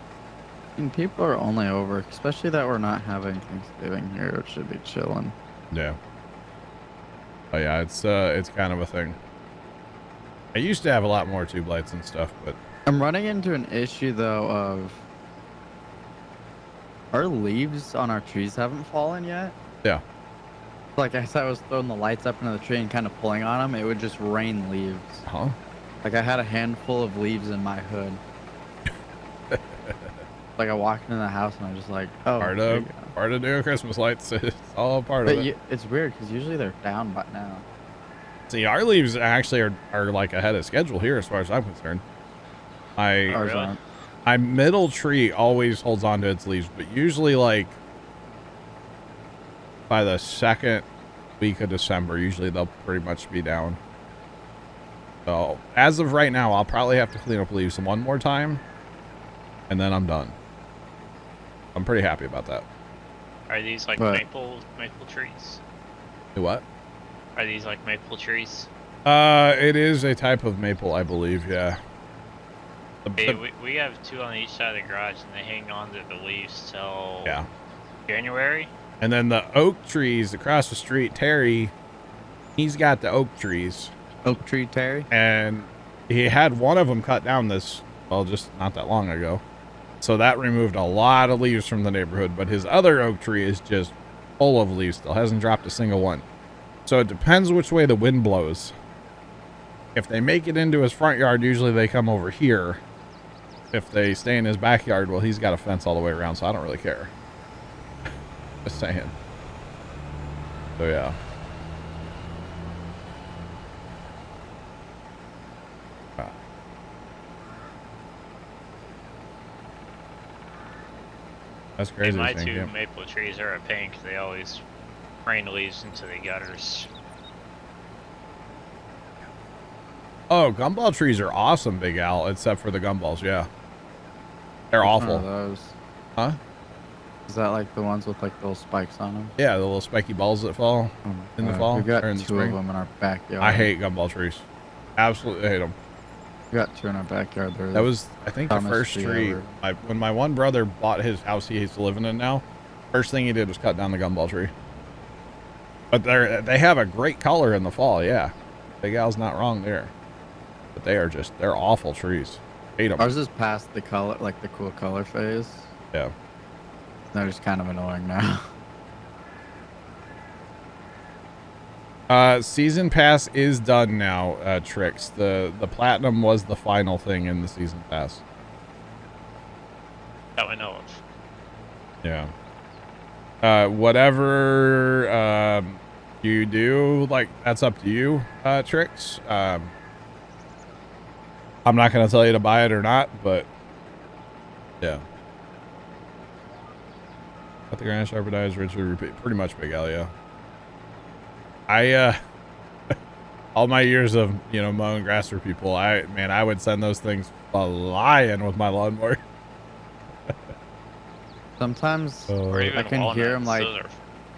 And people are only over, especially that we're not having Thanksgiving here. It should be chilling. Yeah. But yeah, it's uh it's kind of a thing. I used to have a lot more tube lights and stuff, but I'm running into an issue though of our leaves on our trees haven't fallen yet. yeah. Like as I was throwing the lights up into the tree and kind of pulling on them, it would just rain leaves. Huh? Like I had a handful of leaves in my hood. Like I walked into the house and I was just like, oh, part here of you part of doing Christmas lights. It's all part of it. you, it's weird because usually they're down by now. See, our leaves actually are, are like ahead of schedule here as far as I'm concerned. I Ours really? aren't. my middle tree always holds on to its leaves, but usually like by the second week of December, usually they'll pretty much be down. So as of right now, I'll probably have to clean up leaves one more time, and then I'm done. I'm pretty happy about that. Are these like But- maple maple trees? What? Are these like maple trees? Uh, it is a type of maple, I believe. Yeah. The- Hey, we, we have two on each side of the garage, and they hang on to the leaves till yeah. January. And then the oak trees across the street, Terry, he's got the oak trees, Oak tree Terry. and he had one of them cut down this, well, just not that long ago. So that removed a lot of leaves from the neighborhood, but his other oak tree is just full of leaves still, hasn't dropped a single one. So it depends which way the wind blows. If they make it into his front yard, usually they come over here. If they stay in his backyard, well, he's got a fence all the way around, so I don't really care. Just saying. So yeah. That's Hey, crazy. my Shane two Camp. maple trees are a pain 'cause they always rain leaves into the gutters. Oh, gumball trees are awesome, Big Al, except for the gumballs, yeah. They're Which awful. those? Huh? Is that like the ones with like little spikes on them? Yeah, the little spiky balls that fall Oh in the fall We got or in the two of spring. them in our backyard. I hate gumball trees. Absolutely hate them. We got two in our backyard. They're That was, I think, the first tree. My, when my one brother bought his house he's living in now, first thing he did was cut down the gumball tree. But they're they have a great color in the fall. Yeah, the gal's not wrong there. But they are just they're awful trees. Hate them. Ours is past the color, like the cool color phase. Yeah. They're just kind of annoying now. Uh, season pass is done now. Uh, tricks. The the platinum was the final thing in the season pass. That we know of. Yeah. Uh, whatever um, you do, like that's up to you. Uh, tricks. Um, I'm not gonna tell you to buy it or not, but yeah. Got the Grand Sharper dies, Richard repeat. Pretty much Big Al, yeah. I uh, all my years of you know mowing grass for people, I man, I would send those things flying with my lawnmower. Sometimes Or Uh, I can hear walnuts, like-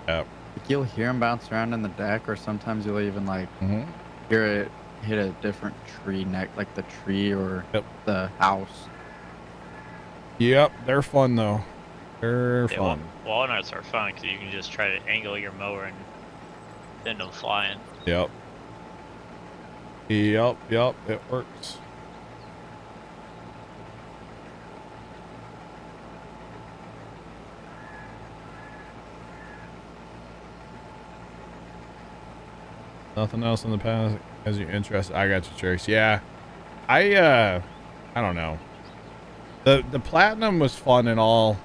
yeah. like, you'll hear them bounce around in the deck, or sometimes you'll even like mhm. hear it hit a different tree neck, like the tree or Yep. the house. Yep, they're fun though. They're yeah, fun. walnuts are fun because you can just try to angle your mower and send them flying. Yep. Yep, yep, it works. Nothing else in the past as you interested. I got you, tricks. Yeah, I uh, I don't know. The the platinum was fun and all,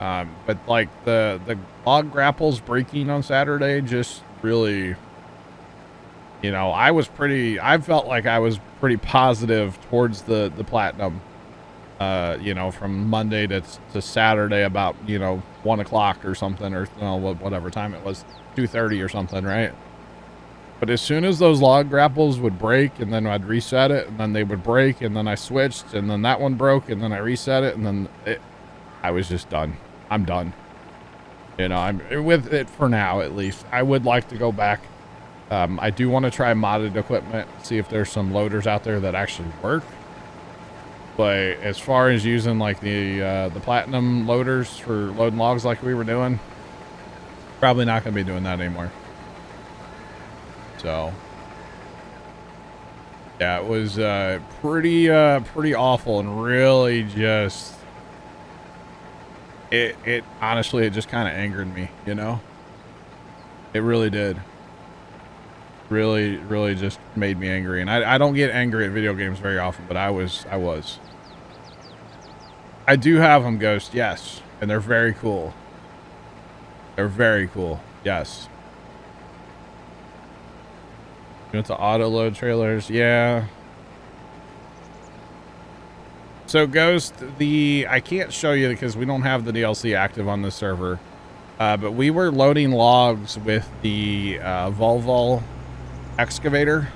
um, but like the the log grapples breaking on Saturday just really you know, I was pretty, I felt like I was pretty positive towards the, the platinum, uh, you know, from Monday to, to Saturday about, you know, one o'clock or something, or you know, whatever time it was, 2.30 or something, right? But as soon as those log grapples would break and then I'd reset it and then they would break and then I switched and then that one broke and then I reset it and then it, I was just done. I'm done. You know, I'm with it for now, at least. I would like to go back um, I do want to try modded equipment, see if there's some loaders out there that actually work. But as far as using like the uh, the platinum loaders for loading logs like we were doing, probably not going to be doing that anymore. So, yeah, it was uh, pretty uh, pretty awful and really just it it honestly it just kind of angered me, you know. It really did. Really really just made me angry and I, I don't get angry at video games very often but i was i was. I do have them ghost yes and they're very cool. They're very cool yes. You want the auto load trailers? Yeah so ghost the i can't show you because we don't have the dlc active on the server uh, but we were loading logs with the uh, Volvo excavator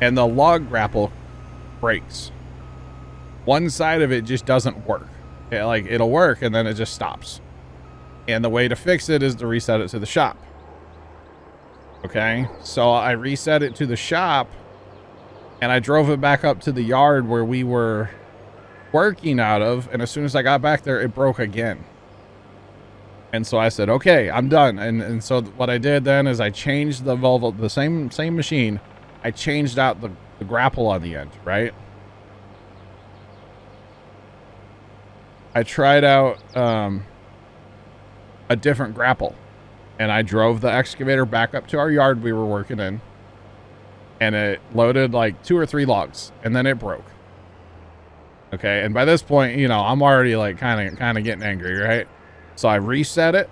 and the log grapple breaks. One side of it just doesn't work. Yeah, like it'll work and then it just stops. And the way to fix it is to reset it to the shop. Okay, so I reset it to the shop and I drove it back up to the yard where we were working out of. And as soon as I got back there, it broke again. And so I said, okay, I'm done. And and so what I did then is I changed the Volvo, the same same machine. I changed out the, the grapple on the end, right? I tried out um, a different grapple. And I drove the excavator back up to our yard we were working in. And it loaded like two or three logs. And then it broke. Okay. And by this point, you know, I'm already like kind of kind of getting angry, right? So I reset it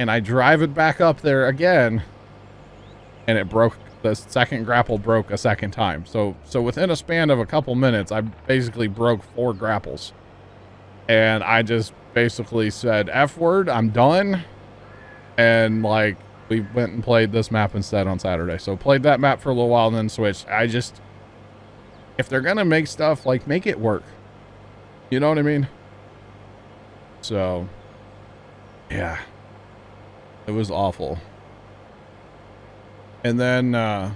and I drive it back up there again and it broke the second grapple broke a second time. So so within a span of a couple minutes I basically broke four grapples. And I just basically said F word, I'm done. And like we went and played this map instead on Saturday. So played that map for a little while and then switched. I just if they're going to make stuff like make it work. You know what I mean? So, yeah, it was awful. And then uh,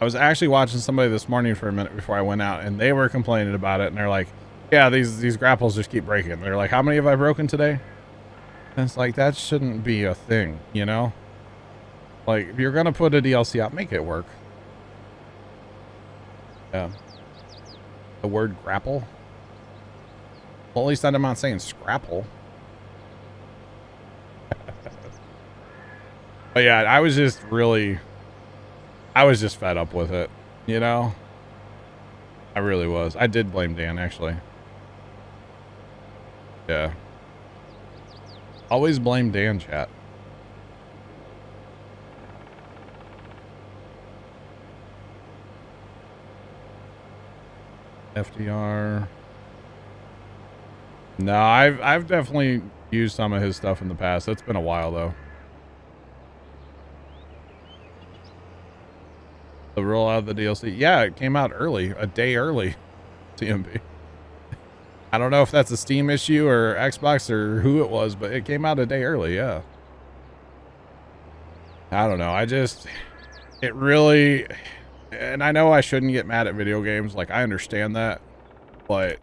I was actually watching somebody this morning for a minute before I went out, and they were complaining about it, and they're like, "Yeah, these these grapples just keep breaking." They're like, "How many have I broken today?" And it's like that shouldn't be a thing, you know. Like if you're gonna put a DLC out, make it work. Yeah. The word grapple. Well, at least I'm not saying scrapple. but yeah, I was just really, I was just fed up with it, you know? I really was. I did blame Dan, actually. Yeah. Always blame Dan, chat. FDR. No, I've I've definitely used some of his stuff in the past. It's been a while though. The rollout of the DLC. Yeah, it came out early, a day early. CMB. I don't know if that's a Steam issue or Xbox or who it was, but it came out a day early, yeah. I don't know. I just it really and I know I shouldn't get mad at video games. Like I understand that, but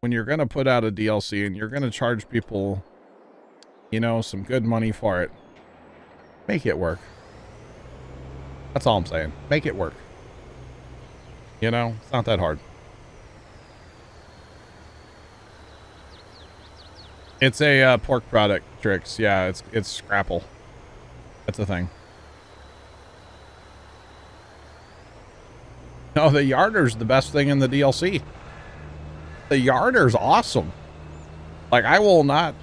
when you're going to put out a DLC and you're going to charge people, you know, some good money for it, make it work. That's all I'm saying. Make it work. You know, it's not that hard. It's a uh, pork product, Tricks. Yeah, it's it's Scrapple. That's the thing. No, the Yarder's the best thing in the DLC. The Yarder's awesome. Like, I will not,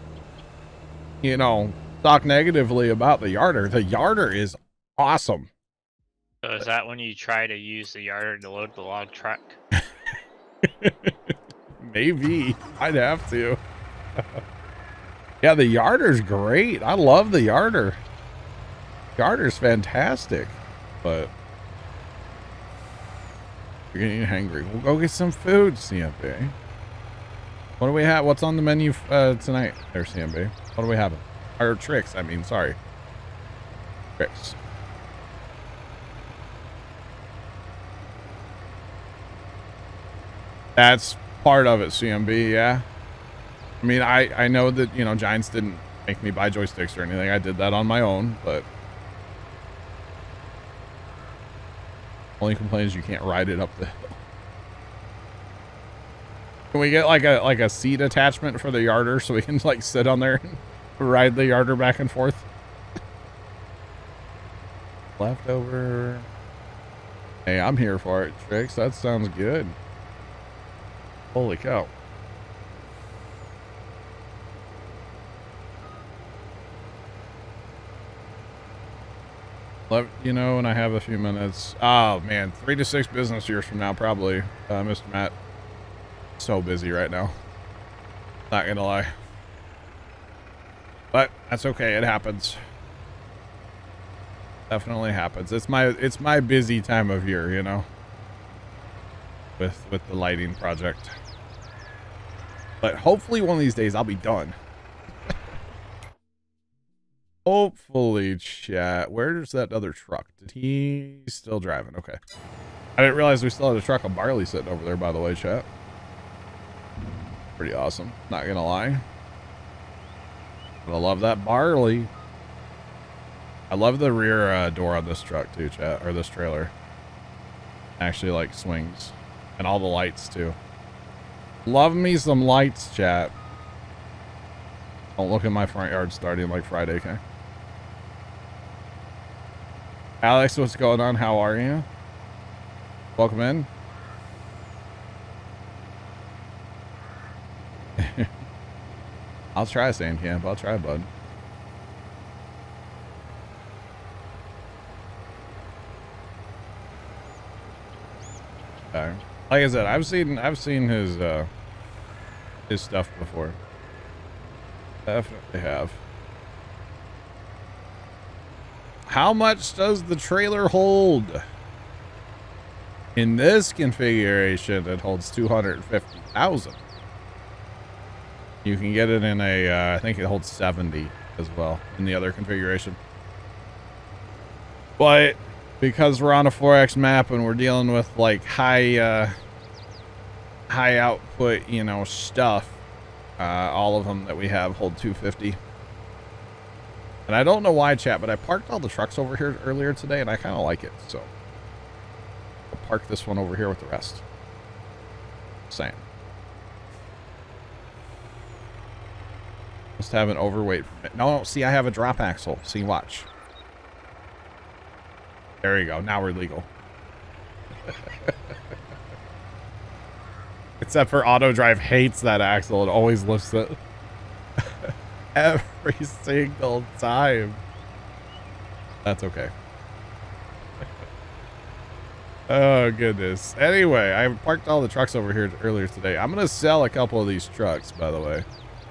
you know, talk negatively about the Yarder. The Yarder is awesome. So is that when you try to use the Yarder to load the log truck? Maybe. I'd have to. yeah, the Yarder's great. I love the Yarder. Yarder's fantastic. But you're getting hungry. We'll go get some food, CMB. What do we have? What's on the menu uh, tonight there, CMB? What do we have? Or tricks, I mean, sorry. Tricks. That's part of it, CMB, yeah. I mean, I, I know that, you know, Giants didn't make me buy joysticks or anything. I did that on my own, but Only complaint is you can't ride it up the hill. Can we get like a like a seat attachment for the yarder so we can like sit on there and ride the yarder back and forth? Leftover. Hey, I'm here for it, Tricks. That sounds good. Holy cow. Let you know when I have a few minutes. Oh man, three to six business years from now, probably, uh, Mr. Matt. So busy right now. Not gonna lie. But that's okay. It happens. Definitely happens. It's my it's my busy time of year, you know. With with the lighting project. But hopefully one of these days I'll be done. Hopefully, chat. Where's that other truck? Did he still driving? Okay. I didn't realize we still had a truck of barley sitting over there, by the way, chat. Pretty awesome. Not gonna lie. But I love that barley. I love the rear uh, door on this truck too, chat, or this trailer. Actually, like swings, and all the lights too. Love me some lights, chat. Don't look at my front yard starting like Friday, okay? Alex, what's going on? How are you? Welcome in. I'll try sand camp. I'll try, bud. like I said, I've seen I've seen his uh his stuff before. Definitely have. How much does the trailer hold? In this configuration, it holds 250,000. You can get it in a, uh, I think it holds 70 as well in the other configuration. But because we're on a 4X map and we're dealing with like high, uh, high output, you know, stuff, uh, all of them that we have hold 250. And I don't know why, chat, but I parked all the trucks over here earlier today, and I kind of like it, so. I'll park this one over here with the rest. Same. Must have an overweight. No, no, see, I have a drop axle. See, watch. There you go. Now we're legal. Except for auto drive hates that axle. It always lifts it. Every single time. That's okay. oh, goodness. Anyway, I parked all the trucks over here earlier today. I'm going to sell a couple of these trucks, by the way.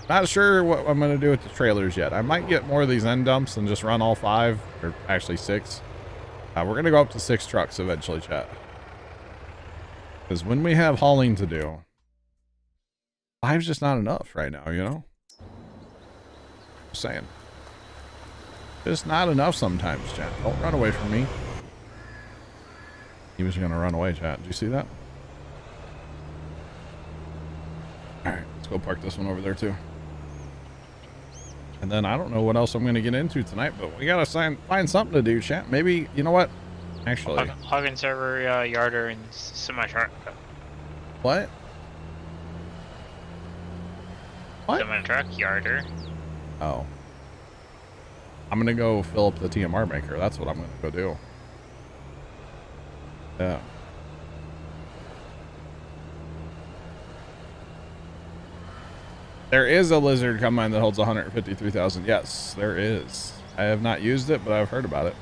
Not sure what I'm going to do with the trailers yet. I might get more of these end dumps and just run all five, or actually six. Uh, we're going to go up to six trucks eventually, chat. Because when we have hauling to do, five's just not enough right now, you know? Saying. Just not enough sometimes, chat. Don't run away from me. He was going to run away, chat. Did you see that? Alright, let's go park this one over there, too. And then I don't know what else I'm going to get into tonight, but we got to find something to do, chat. Maybe, you know what? Actually. Hog, server, uh, yarder, and semi-truck. What? What? Semi-truck, yarder. Oh. I'm going to go fill up the TMR maker. That's what I'm going to go do. Yeah. There is a lizard combine that holds 153,000. Yes, there is. I have not used it, but I've heard about it.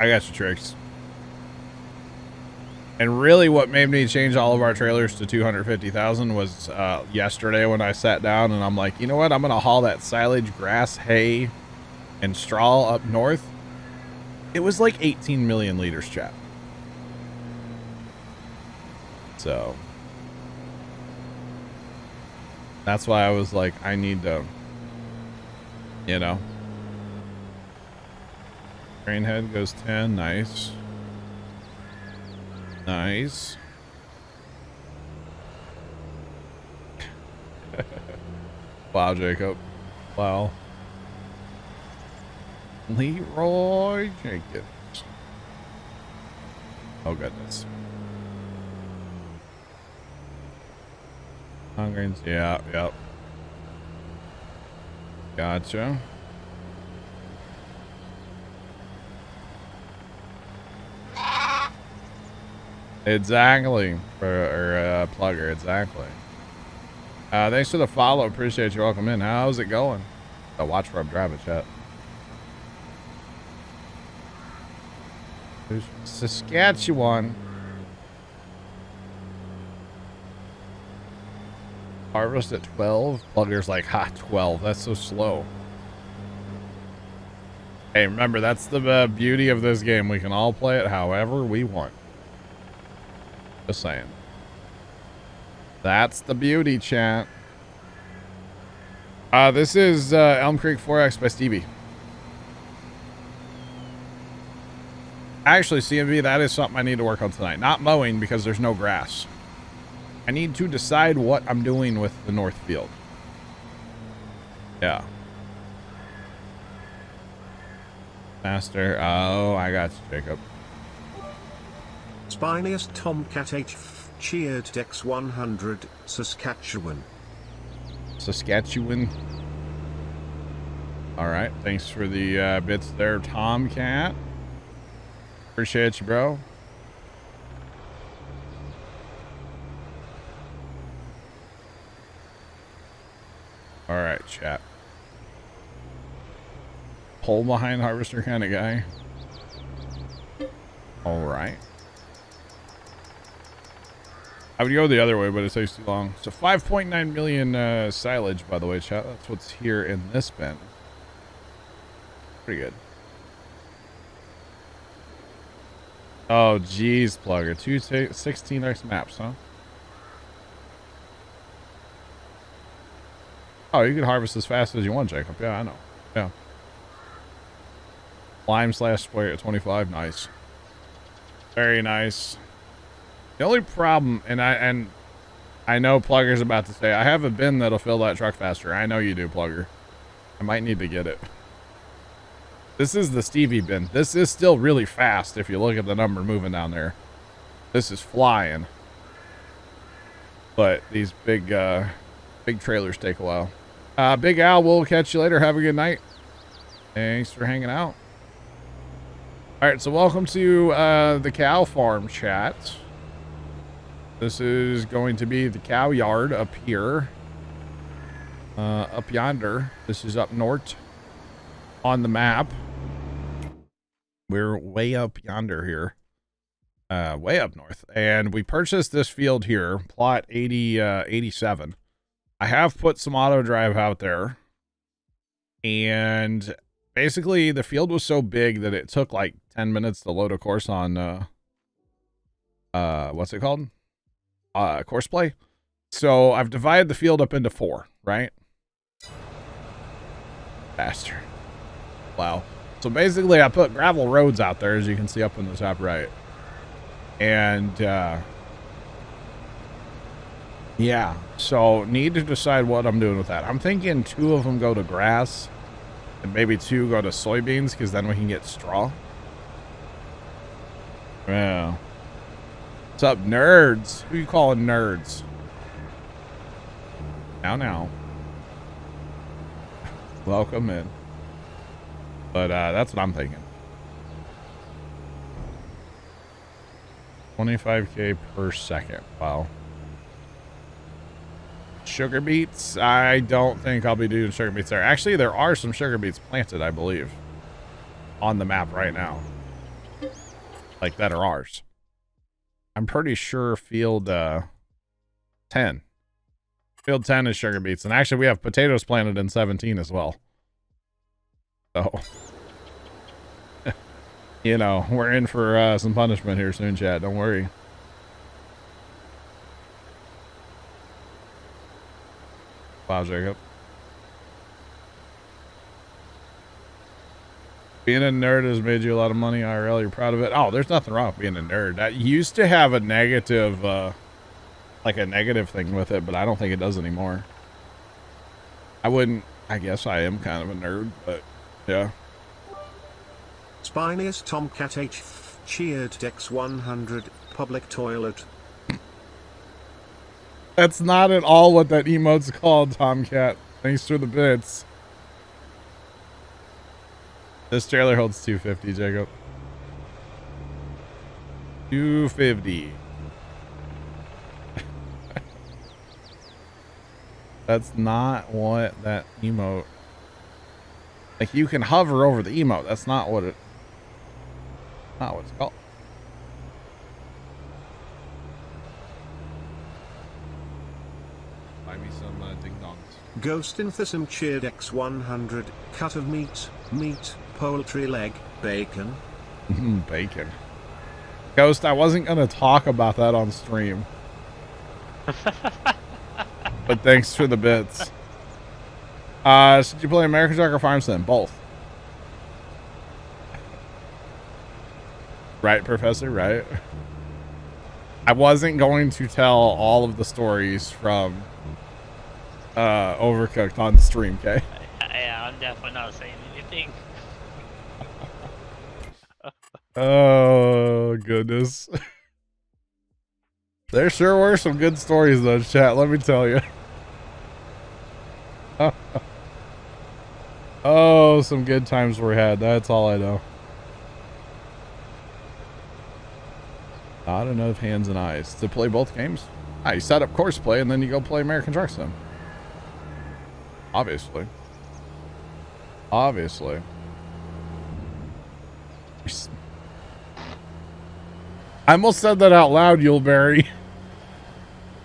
I got you, Tricks. And really what made me change all of our trailers to 250,000 was uh, yesterday when I sat down and I'm like, you know what? I'm going to haul that silage, grass, hay, and straw up north. It was like 18 million liters, chat. So that's why I was like, I need to, you know. Train head goes 10. Nice. Nice. wow, Jacob. Wow. Leroy Jenkins. Oh, goodness. Hungries, yeah, yep. Gotcha. Exactly, or, or uh, plugger, exactly. Uh, thanks for the follow. Appreciate you. Welcome in. How's it going? Uh, watch where I'm driving, chat. Saskatchewan. Harvest at 12? Plugger's like, ha, 12. That's so slow. Hey, remember, that's the uh, beauty of this game. We can all play it however we want. Just saying. That's the beauty, chat. Uh, this is uh, Elm Creek 4X by Stevie. Actually, CMB, that is something I need to work on tonight. Not mowing because there's no grass. I need to decide what I'm doing with the north field. Yeah. Faster. Oh, I got you, Jacob. Spiniest Tomcat H cheered Dex 100, Saskatchewan. Saskatchewan. All right. Thanks for the uh, bits there, Tomcat. Appreciate you, bro. All right, chat. Pull behind harvester kind of guy. All right. I would go the other way, but it takes too long. So 5.9 million uh, silage, by the way, chat. That's what's here in this bin. Pretty good. Oh, geez, Plugger. Two 16x maps, huh? Oh, you can harvest as fast as you want, Jacob. Yeah, I know. Yeah. Lime slash spray at 25. Nice. Very nice. The only problem, and I and I know Plugger's about to say, I have a bin that'll fill that truck faster. I know you do, Plugger. I might need to get it. This is the Stevie bin. This is still really fast if you look at the number moving down there. This is flying. But these big, uh, big trailers take a while. Uh, Big Al, we'll catch you later. Have a good night. Thanks for hanging out. All right, so welcome to uh, the cow farm chat. This is going to be the cow yard up here. Uh, up yonder. This is up north on the map. We're way up yonder here. Uh, way up north. And we purchased this field here, plot 80, uh, 87. I have put some auto drive out there. And basically the field was so big that it took like 10 minutes to load a course on, uh, uh, what's it called? Uh, course play. So I've divided the field up into four, right? Faster. Wow. So basically I put gravel roads out there, as you can see up in the top right. And, uh, yeah, so need to decide what I'm doing with that. I'm thinking two of them go to grass and maybe two go to soybeans because then we can get straw. Yeah. What's up, nerds? Who you calling nerds? Now, now. Welcome in. But uh, that's what I'm thinking. 25k per second. Wow. Sugar beets? I don't think I'll be doing sugar beets there. Actually, there are some sugar beets planted, I believe, on the map right now. Like, that are ours. I'm pretty sure field uh, 10. Field 10 is sugar beets. And actually, we have potatoes planted in 17 as well. So, you know, we're in for uh, some punishment here soon, chat. Don't worry. Wow, Jacob. Being a nerd has made you a lot of money IRL. You're proud of it. Oh, there's nothing wrong with being a nerd. That used to have a negative, uh, like a negative thing with it, but I don't think it does anymore. I wouldn't, I guess I am kind of a nerd, but yeah. Spiniest Tomcat H cheered Dex 100 public toilet that's not at all what that emote's called, Tomcat. Thanks for the bits. This trailer holds 250, Jacob. 250. That's not what that emote... Like, you can hover over the emote. That's not what it... Not what it's called. Ghost Infism cheered X100, cut of meat, meat, poultry leg, bacon. bacon. Ghost, I wasn't going to talk about that on stream. but thanks for the bits. Uh, so did you play American Truck or Farm Sim? Both. Right, Professor, right? I wasn't going to tell all of the stories from uh, Overcooked on stream, okay? Yeah, I'm definitely not saying anything. Oh, goodness. There sure were some good stories, though, chat, let me tell you. oh, some good times were had. That's all I know. Not enough hands and eyes to play both games. Ah, you set up course play and then you go play American Truck Sim. Obviously. Obviously. I almost said that out loud, Yuleberry.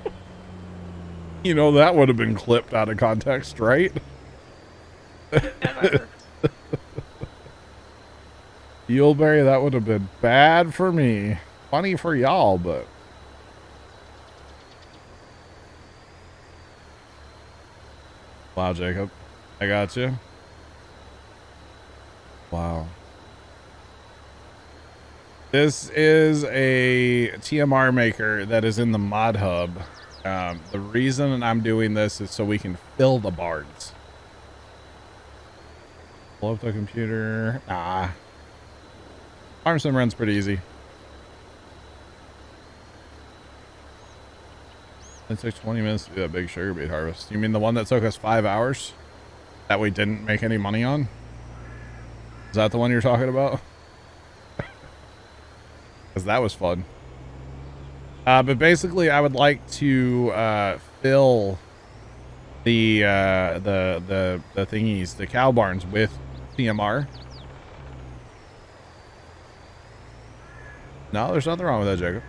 you know, that would have been clipped out of context, right? Yuleberry, that would have been bad for me. Funny for y'all, but... Wow, Jacob. I got you. Wow. This is a TMR maker that is in the mod hub. Um, the reason I'm doing this is so we can fill the barns. Pull up the computer. Ah. Farm sim runs pretty easy. It took 20 minutes to do that big sugar beet harvest. You mean the one that took us five hours? That we didn't make any money on? Is that the one you're talking about? Because that was fun. Uh, but basically, I would like to uh, fill the, uh, the the the thingies, the cow barns with TMR. No, there's nothing wrong with that, Jacob.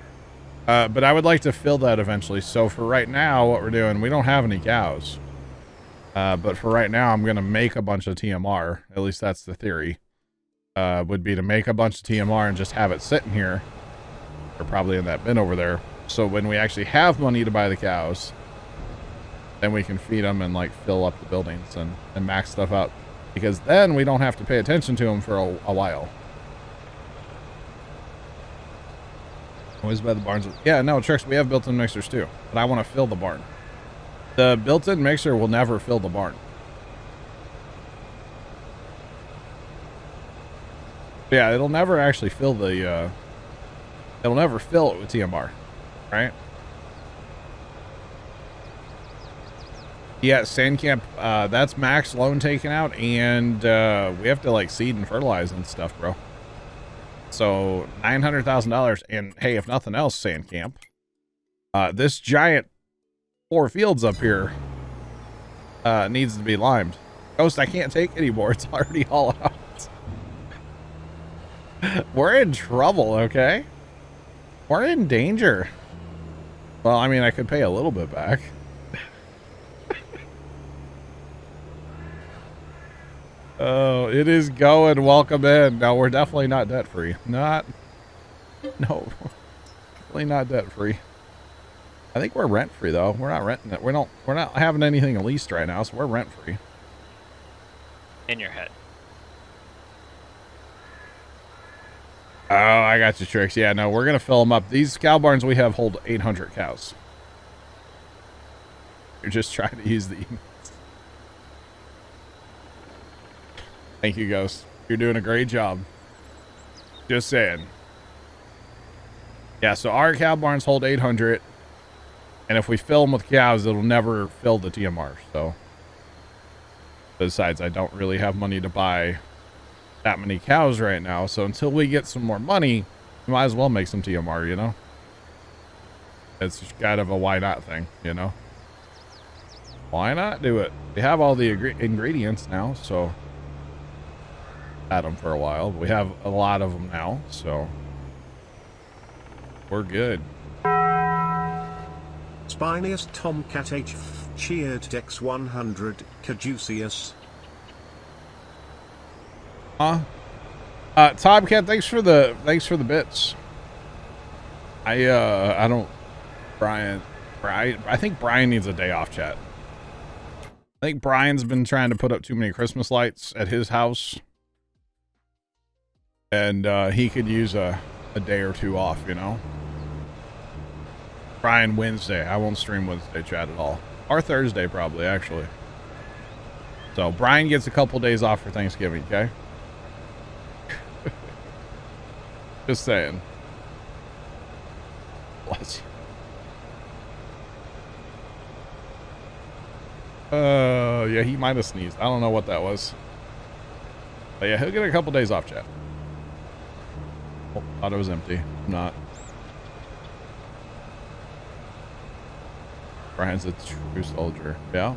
Uh, but I would like to fill that eventually. So for right now, what we're doing, we don't have any cows. Uh, but for right now, I'm going to make a bunch of TMR. At least that's the theory. Uh, would be to make a bunch of TMR and just have it sitting here. Or probably in that bin over there. So when we actually have money to buy the cows, then we can feed them and like fill up the buildings and, and max stuff out. Because then we don't have to pay attention to them for a, a while. Always by the barns. Yeah, no, tricks. We have built-in mixers too, but I want to fill the barn. The built-in mixer will never fill the barn. Yeah, it'll never actually fill the, uh, it'll never fill it with TMR, right? Yeah, sand camp, uh, that's max loan taken out, and, uh, we have to, like, seed and fertilize and stuff, bro. So $900,000. And hey, if nothing else, sand camp, uh, this giant four fields up here uh, needs to be limed. Ghost, I can't take anymore. It's already all out. We're in trouble, okay? We're in danger. Well, I mean, I could pay a little bit back. Oh, it is going. Welcome in. Now, we're definitely not debt free. Not. No. Definitely not debt free. I think we're rent free though. We're not renting it. We're not. We're not having anything leased right now, so we're rent free. In your head. Oh, I got you, tricks. Yeah, no, we're gonna fill them up. These cow barns we have hold 800 cows. You're just trying to use the Thank you, Ghost. You're doing a great job. Just saying. Yeah, so our cow barns hold 800. And if we fill them with cows, it'll never fill the TMR. So, besides, I don't really have money to buy that many cows right now. So until we get some more money, we might as well make some TMR, you know? It's just kind of a why not thing, you know? Why not do it? We have all the ingredients now, so had them for a while. we have a lot of them now, so we're good. Spiniest Tomcat H cheered Dex 100 Caduceus. Huh? Uh, Tomcat, thanks for the thanks for the bits. I uh I don't Brian Brian I think Brian needs a day off chat. I think Brian's been trying to put up too many Christmas lights at his house and uh, he could use a, a day or two off, you know. Brian Wednesday. I won't stream Wednesday chat at all. Or Thursday, probably, actually. So, Brian gets a couple days off for Thanksgiving, okay? Just saying. Bless you. Uh, yeah, he might have sneezed. I don't know what that was. But yeah, he'll get a couple days off, chat. Oh, thought it was empty. Not. Brian's a true soldier. Yeah.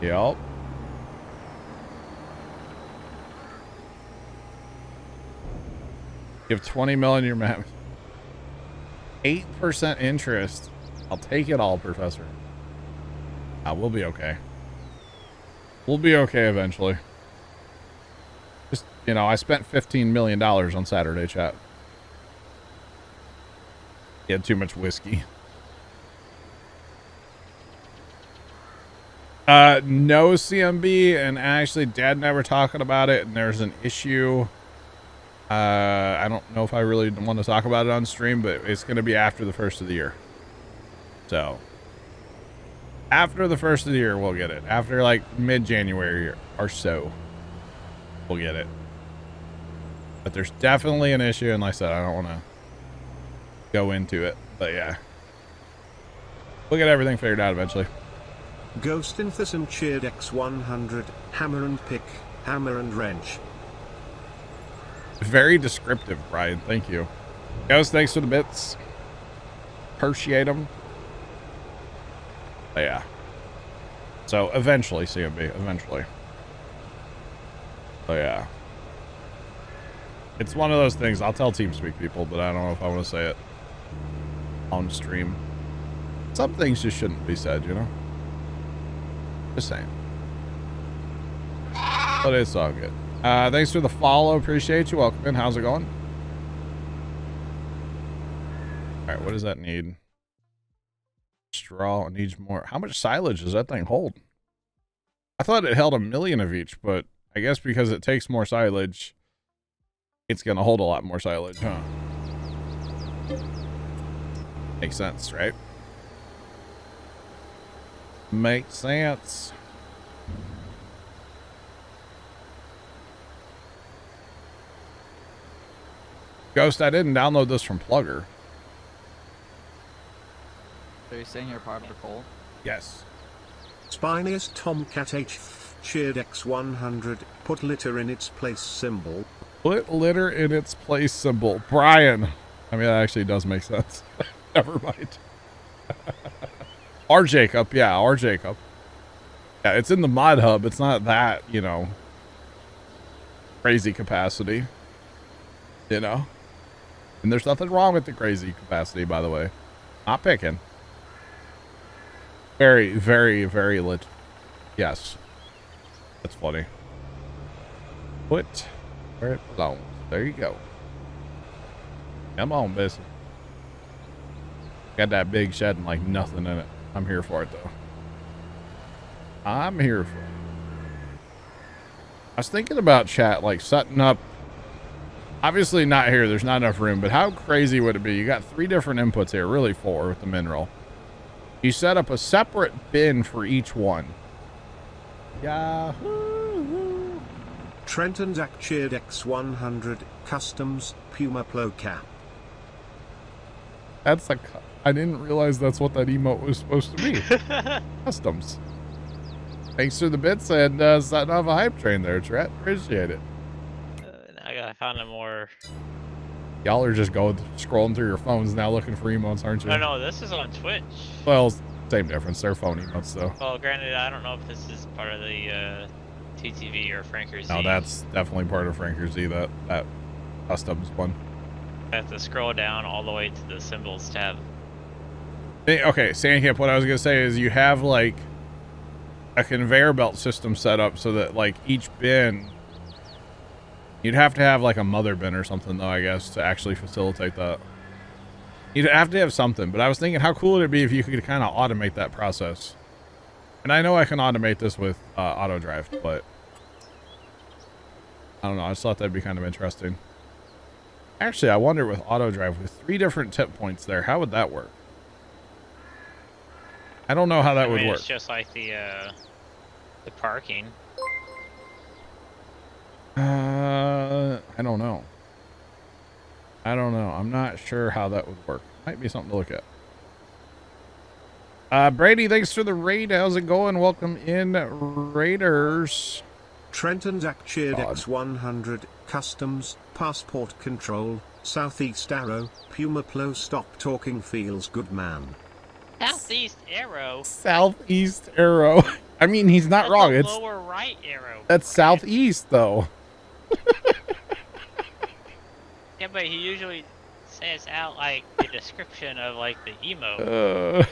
Yep. You have 20 million in your map. 8% interest. I'll take it all, Professor. Uh, we'll be okay. We'll be okay eventually Just, You know, I spent $15 million on Saturday chat. He had too much whiskey. Uh, no CMB, and actually, Dad and I were talking about it, and there's an issue. Uh, I don't know if I really want to talk about it on stream, but it's going to be after the first of the year. So, after the first of the year, we'll get it. After like mid-January or so, we'll get it. But there's definitely an issue, and like I said, I don't want to go into it. But yeah, we'll get everything figured out eventually. Ghost Inthus cheered X100, hammer and pick, hammer and wrench. Very descriptive, Brian. Thank you. Guys, thanks for the bits. Appreciate them. But yeah. So eventually, CMB, eventually. So yeah. It's one of those things. I'll tell TeamSpeak people, but I don't know if I want to say it on stream. Some things just shouldn't be said, you know? Just saying. But it's all good. Uh, thanks for the follow. Appreciate you. Welcome in. How's it going? All right. What does that need? Straw needs more. How much silage does that thing hold? I thought it held a million of each, but I guess because it takes more silage, it's going to hold a lot more silage, huh? Makes sense, right? Makes sense. Ghost, I didn't download this from Plugger. Are you saying you're part of the poll? Yes. Spiniest Tomcat H cheered X100, put litter in its place symbol. Put litter in its place symbol. Brian. I mean, that actually does make sense. Never mind. R Jacob, yeah, R Jacob. Yeah, it's in the mod hub. It's not that, you know, crazy capacity. You know? And there's nothing wrong with the crazy capacity, by the way. Not picking. Very, very, very lit. Yes. That's funny. Put where it belongs. There you go. Come on, Bessie. Got that big shed and like nothing in it. I'm here for it though. I'm here for it. I was thinking about chat, like setting up. Obviously not here. There's not enough room, but how crazy would it be? You got three different inputs here, really four with the mineral. You set up a separate bin for each one. Yeah. Trenton Zach cheered X100, customs, Puma Plow cap. That's a. I didn't realize that's what that emote was supposed to be. Customs. Thanks for the bits and uh, setting off a hype train there, Trent. Appreciate it. I found a more. Y'all are just going scrolling through your phones now looking for emotes, aren't you? No, no, this is on Twitch. Well, same difference. They're phone emotes, though. Well, granted, I don't know if this is part of the uh, TTV or Franker Z. No, that's definitely part of Franker Z. That that customs one. I have to scroll down all the way to the symbols tab. Okay, Sandcamp, what I was going to say is you have like a conveyor belt system set up so that like each bin, you'd have to have like a mother bin or something though, I guess, to actually facilitate that. You'd have to have something, but I was thinking how cool it would it be if you could kind of automate that process. And I know I can automate this with uh, auto drive, but I don't know. I just thought that'd be kind of interesting. Actually, I wonder with auto drive with three different tip points there, how would that work? I don't know how that I would work. It's just like the uh, the parking. Uh, I don't know. I don't know. I'm not sure how that would work. Might be something to look at. Uh, Brady, thanks for the raid. How's it going? Welcome in, Raiders. Trenton Zach cheered God. X100, customs, passport control, southeast arrow, Puma Plow stop talking feels good man. Southeast arrow. Southeast arrow. I mean, he's not That's wrong. It's lower right arrow. that's southeast though. Yeah, but he usually says out like the description of like the emo. Uh,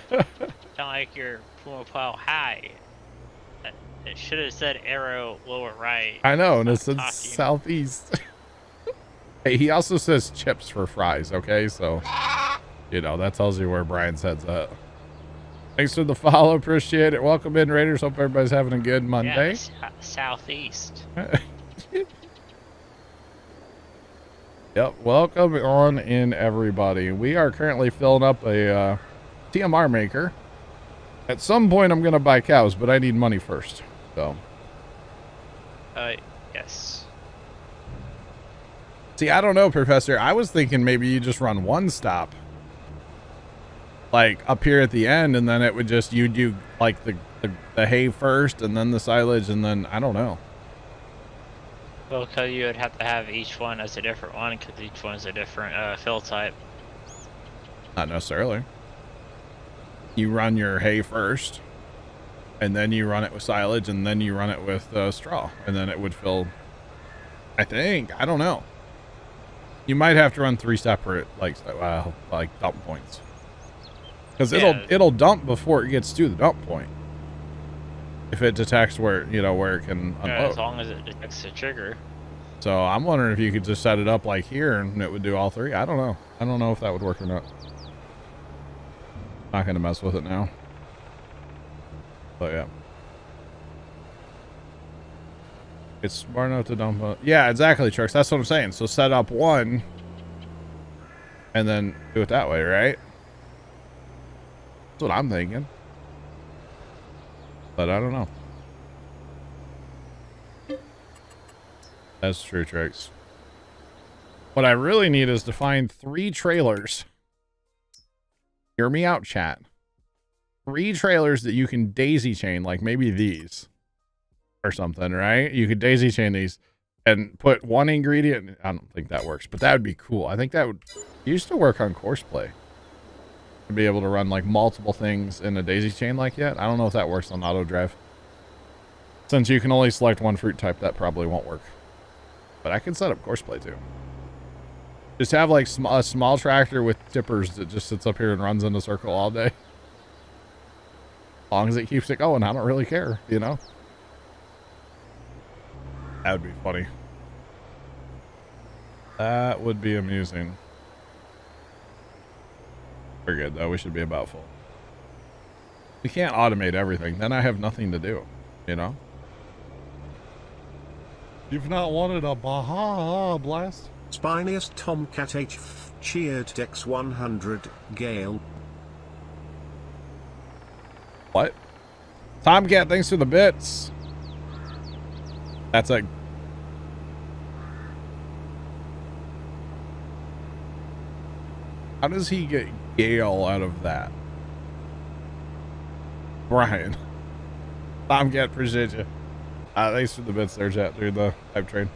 Sound like your Puma Plow high. Uh, It should have said arrow lower right. I know, and it talking. southeast. hey, he also says chips for fries, okay? So, you know, that tells you where Brian's head's at. Thanks for the follow. Appreciate it. Welcome in, Raiders. Hope everybody's having a good Monday. s- southeast. Yep, welcome on in, everybody. We are currently filling up a uh, TMR maker. At some point, I'm going to buy cows, but I need money first. So, Uh, yes. see, I don't know, Professor. I was thinking maybe you just run one stop, like up here at the end, and then it would just you do like the the, the hay first, and then the silage, and then I don't know. Well, because you would have to have each one as a different one, because each one is a different uh, fill type. Not necessarily. You run your hay first, and then you run it with silage, and then you run it with uh, straw, and then it would fill. I think I don't know. You might have to run three separate like uh, like dump points, because it'll it'll dump before it gets to the dump point. If it detects where you know where it can unload. as long as it detects the trigger. So I'm wondering if you could just set it up like here and it would do all three. I don't know. I don't know if that would work or not. Not gonna mess with it now. But yeah. It's smart enough to dump a Yeah, exactly, Tricks. That's what I'm saying. So set up one and then do it that way, right? That's what I'm thinking. But I don't know. That's true, Tricks. What I really need is to find three trailers. Hear me out, chat. Three trailers that you can daisy chain, like maybe these or something, right? You could daisy chain these and put one ingredient. I don't think that works, but that would be cool. I think that would used to work on course play. To be able to run like multiple things in a daisy chain like that. I don't know if that works on auto drive. Since you can only select one fruit type, that probably won't work. But I can set up course play too. Just have like sm- a small tractor with tippers that just sits up here and runs in a circle all day. As long as it keeps it going, I don't really care, you know? That would be funny. That would be amusing. We're good though. We should be about full. We can't automate everything. Then I have nothing to do, you know? You've not wanted a Baja Blast? Spiniest Tomcat H cheered Dex 100 Gale. What? Tomcat, thanks for the bits. That's a. How does he get Gale out of that? Brian. Tomcat, appreciate you. Uh, thanks for the bits there, chat, through the hype train.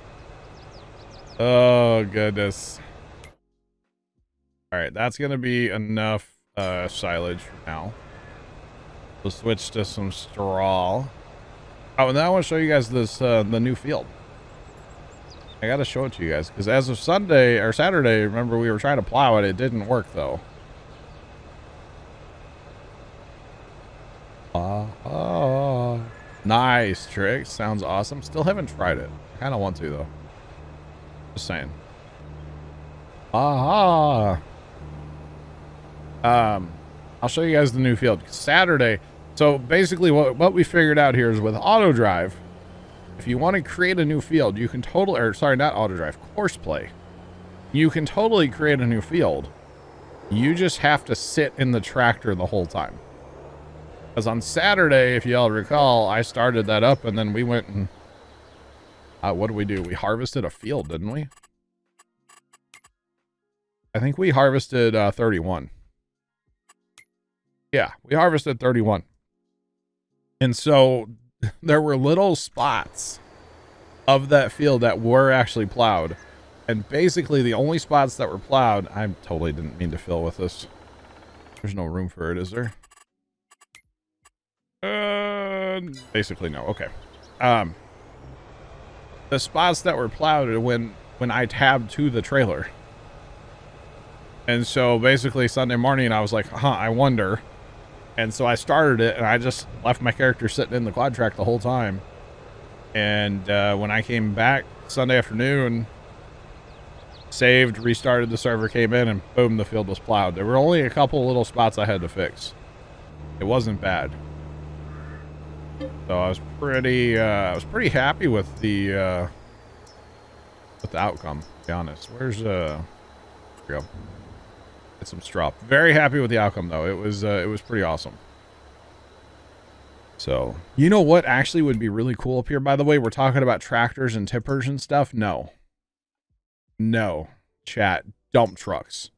Oh, goodness. All right, that's going to be enough uh, silage for now. We'll switch to some straw. Oh, and then I want to show you guys this uh, the new field. I gotta show it to you guys because as of Sunday or Saturday, remember we were trying to plow it. It didn't work though. Ah, ah. nice trick. Sounds awesome. Still haven't tried it. I Kind of want to though. Just saying. Aha. Um, I'll show you guys the new field. Saturday. So basically what, what we figured out here is with auto drive, if you want to create a new field, you can totally, or sorry, not auto drive, course play. You can totally create a new field. You just have to sit in the tractor the whole time. Because on Saturday, if you all recall, I started that up and then we went and, uh, what did we do? We harvested a field, didn't we? I think we harvested uh, 31. Yeah, we harvested 31. And so there were little spots of that field that were actually plowed. And basically the only spots that were plowed, I totally didn't mean to fill with this. There's no room for it, is there? Uh, basically no. Okay. Um, the spots that were plowed when when I tabbed to the trailer. And so basically Sunday morning I was like, huh, I wonder. And so I started it, and I just left my character sitting in the quad track the whole time. And uh, when I came back Sunday afternoon, saved, restarted the server, came in, and boom, the field was plowed. There were only a couple little spots I had to fix. It wasn't bad. So I was pretty, uh, I was pretty happy with the, uh, with the outcome. To be honest, where's uh, go. Get some strop. Very happy with the outcome though. It was, uh, it was pretty awesome. So, you know what actually would be really cool up here, by the way? We're talking about tractors and tippers and stuff. No. No. Chat. Dump trucks.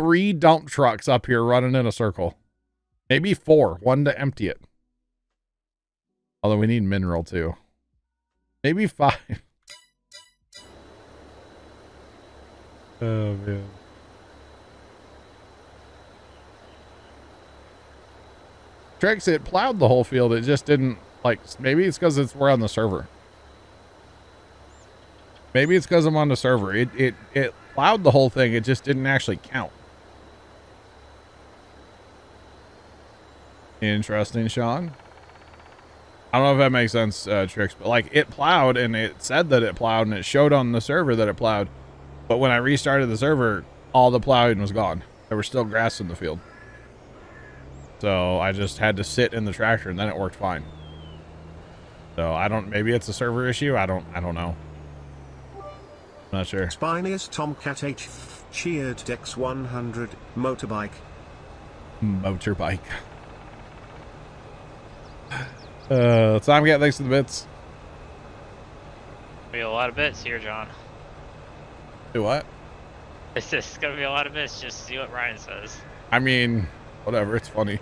Three dump trucks up here running in a circle. Maybe four. One to empty it. Although we need mineral too. Maybe five. oh, man. Tricks, it plowed the whole field. It just didn't, like, maybe it's because it's we're on the server. Maybe it's because I'm on the server. It, it, it plowed the whole thing. It just didn't actually count. Interesting, Sean. I don't know if that makes sense, uh, Tricks, but like it plowed and it said that it plowed and it showed on the server that it plowed. But when I restarted the server, all the plowing was gone. There was still grass in the field. So I just had to sit in the tractor and then it worked fine. So I don't, maybe it's a server issue. I don't, I don't know. I'm not sure. Spiniest Tomcat H cheered Dex 100 motorbike. Motorbike. Uh, Tom Cat, thanks for the bits. Be a lot of bits here, John. Do what? It's just gonna be a lot of bits. Just see what Ryan says. I mean, whatever. It's funny.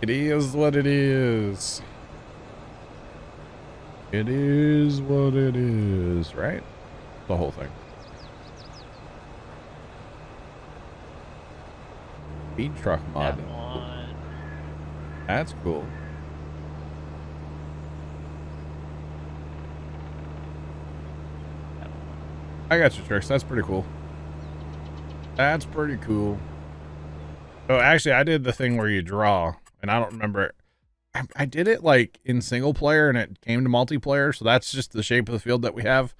It is what it is. It is what it is, right? The whole thing. Feed truck mod. One. That's cool. I got you, Tricks. That's pretty cool. That's pretty cool. Oh, actually, I did the thing where you draw, and I don't remember. I, I did it like in single player, and it came to multiplayer. So that's just the shape of the field that we have.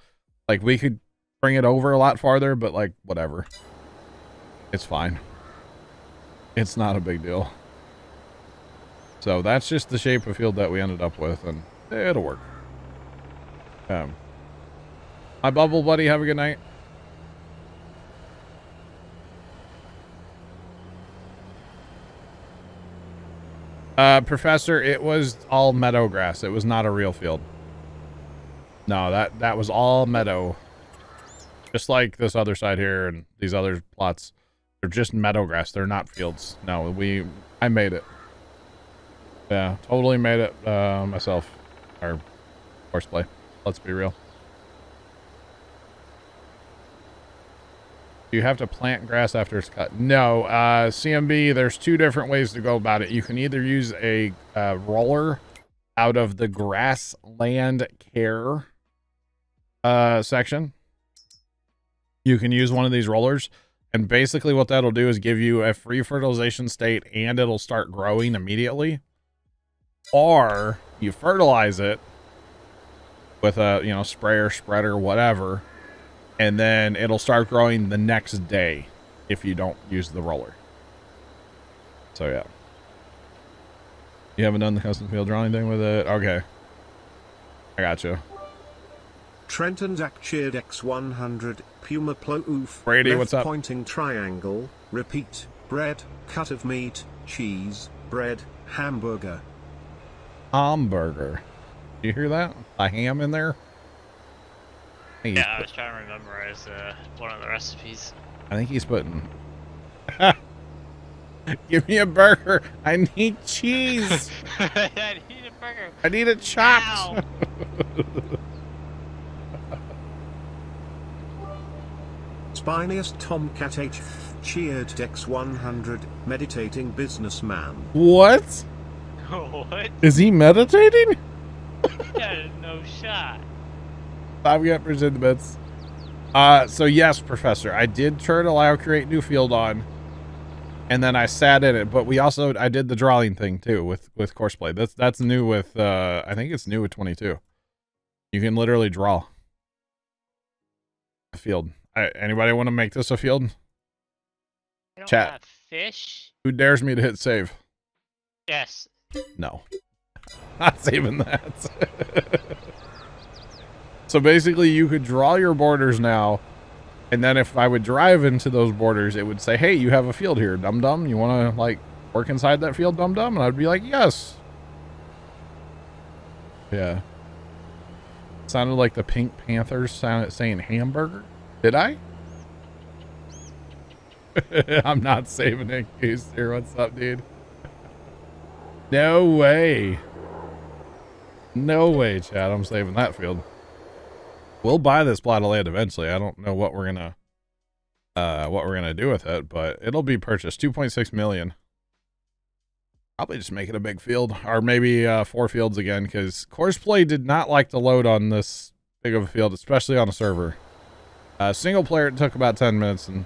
Like we could bring it over a lot farther, but like whatever. It's fine. It's not a big deal. So that's just the shape of field that we ended up with, and it'll work. Um, my bubble buddy, have a good night. Uh, Professor, it was all meadow grass. It was not a real field. No, that that was all meadow. Just like this other side here and these other plots. They're just meadow grass. They're not fields. No, we I made it. Yeah, totally made it uh, myself. Or horseplay. Let's be real. Do you have to plant grass after it's cut? No. Uh, CMB, there's two different ways to go about it. You can either use a uh, roller out of the grassland care uh, section. You can use one of these rollers. And basically what that'll do is give you a free fertilization state and it'll start growing immediately. Or you fertilize it with a, you know, sprayer, spreader, whatever and then it'll start growing the next day if you don't use the roller. So yeah. You haven't done the custom field drawing thing with it? Okay. I got you. Trenton Zach cheered X100, Puma Plow oof. Brady, what's up? pointing triangle, repeat, bread, cut of meat, cheese, bread, hamburger. Hamburger. Do you hear that? A ham in there? I think Yeah, I was trying to memorize uh, one of the recipes. I think he's putting. Give me a burger. I need cheese. I need a burger. I need it chopped. Ow. Spiniest Tomcat H cheered X100, meditating businessman. What? what? Is he meditating? Yeah, no shot. I've got present bits. Uh, so yes, Professor, I did turn allow create new field on. and then I sat in it. But we also I did the drawing thing too with with courseplay. That's that's new with uh I think it's new with 22. You can literally draw a field. I, anybody want to make this a field? Chat. fish. Who dares me to hit save? Yes. No. Not saving that. so basically you could draw your borders now and then if I would drive into those borders it would say, "Hey, you have a field here, dum dum. You want to like work inside that field, dum dum?" And I'd be like, "Yes." Yeah. Sounded like the Pink Panthers sounded saying hamburger. Did I? I'm not saving it. Here, what's up, dude? No way. No way, Chad. I'm saving that field. We'll buy this plot of land eventually. I don't know what we're gonna uh what we're gonna do with it, but it'll be purchased. 2.6 million. Probably just make it a big field, or maybe uh, four fields again, because Courseplay did not like to load on this big of a field, especially on a server. Uh, single player it took about 10 minutes, and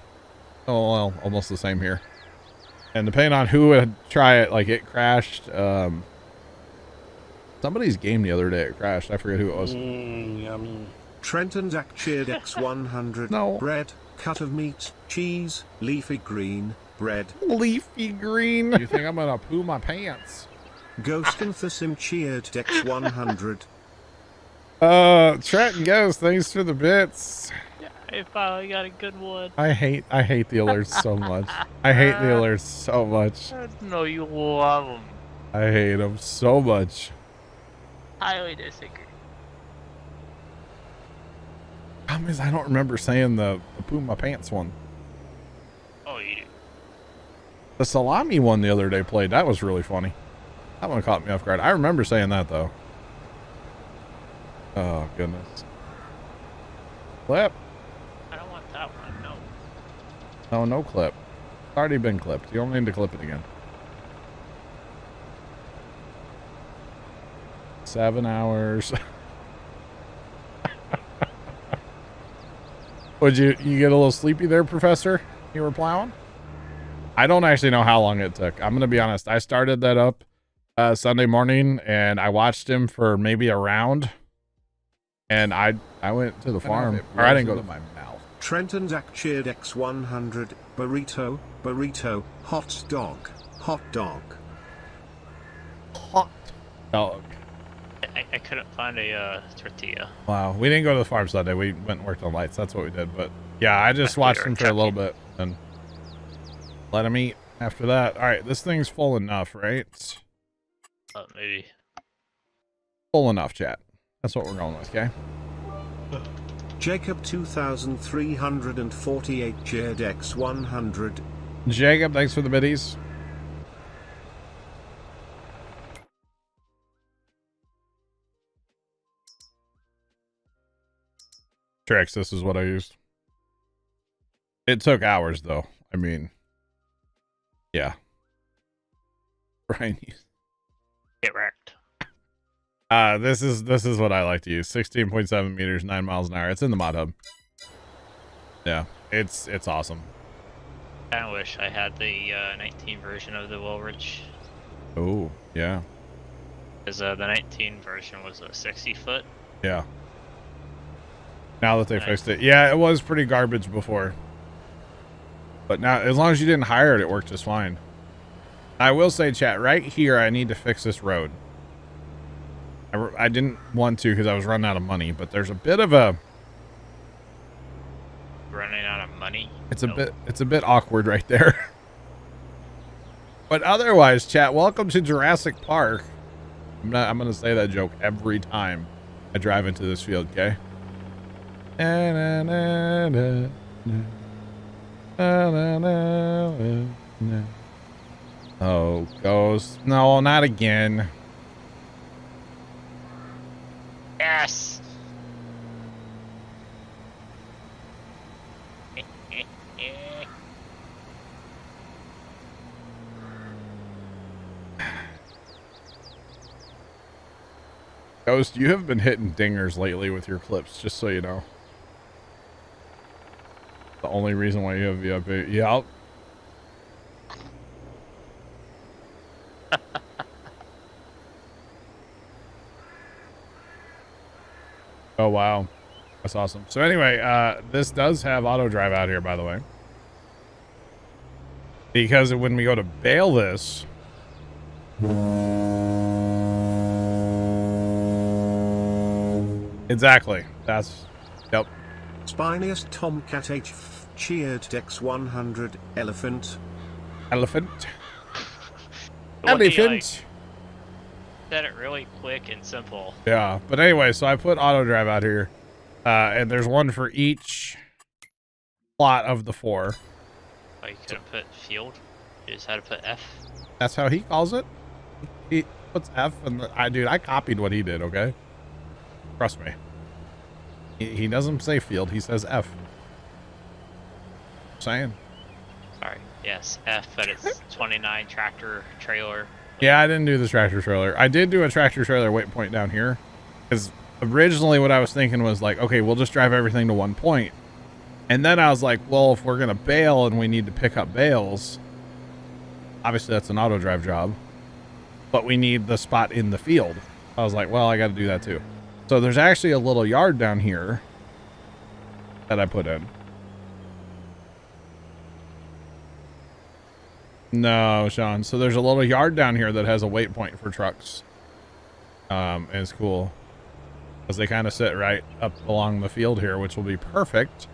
oh well, almost the same here. And depending on who would try it, like it crashed. Um, somebody's game the other day it crashed. I forget who it was. Mm, yummy. Trenton Zach cheered X100. No. Bread, cut of meat, cheese, leafy green, bread. Leafy green. You think I'm gonna poo my pants? Ghost and Thasim cheered X100. Uh, Trent and Ghost, thanks for the bits. I finally got a good one. I hate, I hate the alerts so much. I hate the alerts so much. No, you love them. I hate them so much. Highly disagree. Problem is, I don't remember saying the, the poo my pants one. Oh, you do. The salami one the other day played. That was really funny. That one caught me off guard. I remember saying that though. Oh goodness. Clip. I don't want that one. No. No, no clip. It's already been clipped. You don't need to clip it again. Seven hours. Would you you get a little sleepy there, Professor? You were plowing? I don't actually know how long it took. I'm gonna be honest. I started that up uh, Sunday morning, and I watched him for maybe a round, and I I went to the farm. Or I didn't go to my mouth. Trenton Zach cheered X100. Burrito, burrito, hot dog, hot dog. Hot dog. I, I couldn't find a uh, tortilla. Wow, we didn't go to the farms that day. We went and worked on lights. That's what we did. But yeah, I just I watched thought him for a little bit and let him eat after that. All right, this thing's full enough, right? Uh, maybe. Full enough, chat. That's what we're going with, okay? Jacob 2348 cheered X100. Jacob, thanks for the biddies. Trex, this is what I used. It took hours, though. I mean, yeah. Brian, you- Get wrecked. Uh, this is this is what I like to use. Sixteen point seven meters, nine miles an hour. It's in the mod hub. Yeah, it's it's awesome. I wish I had the uh, 19 version of the Woolrich. Oh, yeah, Because uh, the 19 version was a 60 foot. yeah. Now that they Nice. fixed it, yeah, it was pretty garbage before. But now, as long as you didn't hire it, it worked just fine. I will say, chat, right here, I need to fix this road. I, I didn't want to because I was running out of money, but there's a bit of a Running out of money. It's a bit it's a bit awkward right there. but otherwise, chat, welcome to Jurassic Park. I'm not I'm gonna say that joke every time I drive into this field, okay? Oh, ghost. No, not again. Yes. Ghost, you have been hitting dingers lately with your clips, just so you know. The only reason why you have update. Yeah. Oh wow, that's awesome. So anyway, uh, this does have auto drive out here, by the way, because when we go to bale this. Exactly. That's yep. Spiniest Tomcat H cheered Dex 100 Elephant. Elephant. Well, he, like, Elephant. Said it really quick and simple. Yeah, but anyway, so I put auto drive out here, uh, and there's one for each plot of the four. Oh, you couldn't put field. You just had to put F. That's how he calls it. He puts F, and the, I dude, I copied what he did. Okay, trust me. He, he doesn't say field; he says F. saying. Sorry. Yes, F, but it's 29 tractor trailer. Yeah, I didn't do the tractor trailer. I did do a tractor trailer waypoint down here, because originally what I was thinking was like, okay, we'll just drive everything to one point, and then I was like, well, if we're gonna bale and we need to pick up bales, obviously that's an auto drive job, but we need the spot in the field. I was like, well, I got to do that too. So there's actually a little yard down here that I put in. No, Sean. So there's a little yard down here that has a waypoint for trucks. Um, and it's cool. Because they kind of sit right up along the field here, which will be perfect.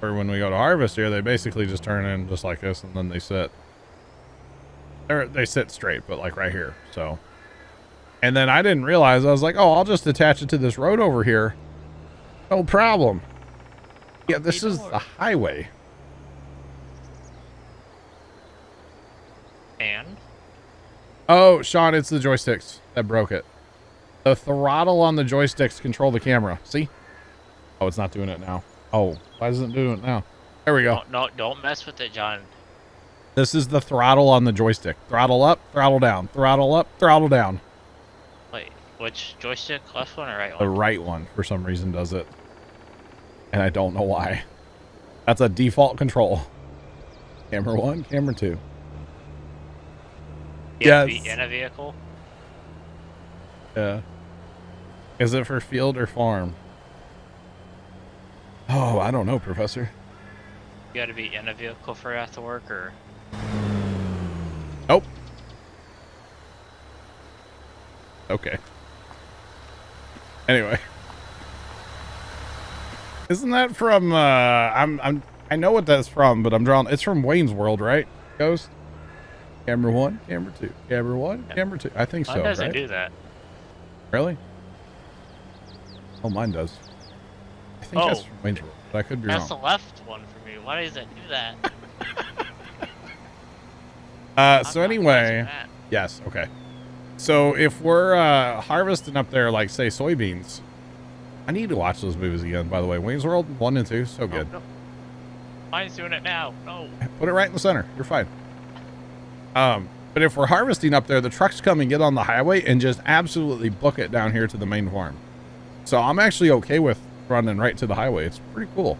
For when we go to harvest here, they basically just turn in just like this and then they sit. They're, they sit straight, but like right here. So, and then I didn't realize, I was like, oh, I'll just attach it to this road over here. No problem. Yeah, this is the highway. And Oh, Sean, it's the joysticks that broke it. The throttle on the joysticks control the camera. See? Oh, it's not doing it now. Oh, why isn't it doing it now? There we go. don't, no, don't mess with it, John. This is the throttle on the joystick. Throttle up, throttle down. Throttle up, throttle down. Wait, which joystick? Left one or right one? The right one, for some reason, does it. And I don't know why. That's a default control. Camera one, camera two. You have to yes. be in a vehicle. Yeah. Is it for field or farm? Oh, I don't know, Professor. You got to be in a vehicle for that to work, or Nope. Okay. Anyway. Isn't that from uh I'm I'm I know what that's from, but I'm drawing it's from Wayne's World, right? Ghost? Camera one, camera two. Camera one, camera two. I think mine so, doesn't right? do that. Really? Oh mine does. I think that's Oh. from Wayne's World, but I could be That's wrong. the left one for me. Why does it do that? Uh I'm so anyway. Yes, okay. So if we're uh, harvesting up there, like say soybeans, I need to watch those movies again. By the way, Wayne's World one and two, so good. Oh, no. Mine's doing it now. No. Put it right in the center. You're fine. Um, but if we're harvesting up there, the trucks come and get on the highway and just absolutely book it down here to the main farm. So I'm actually okay with running right to the highway. It's pretty cool.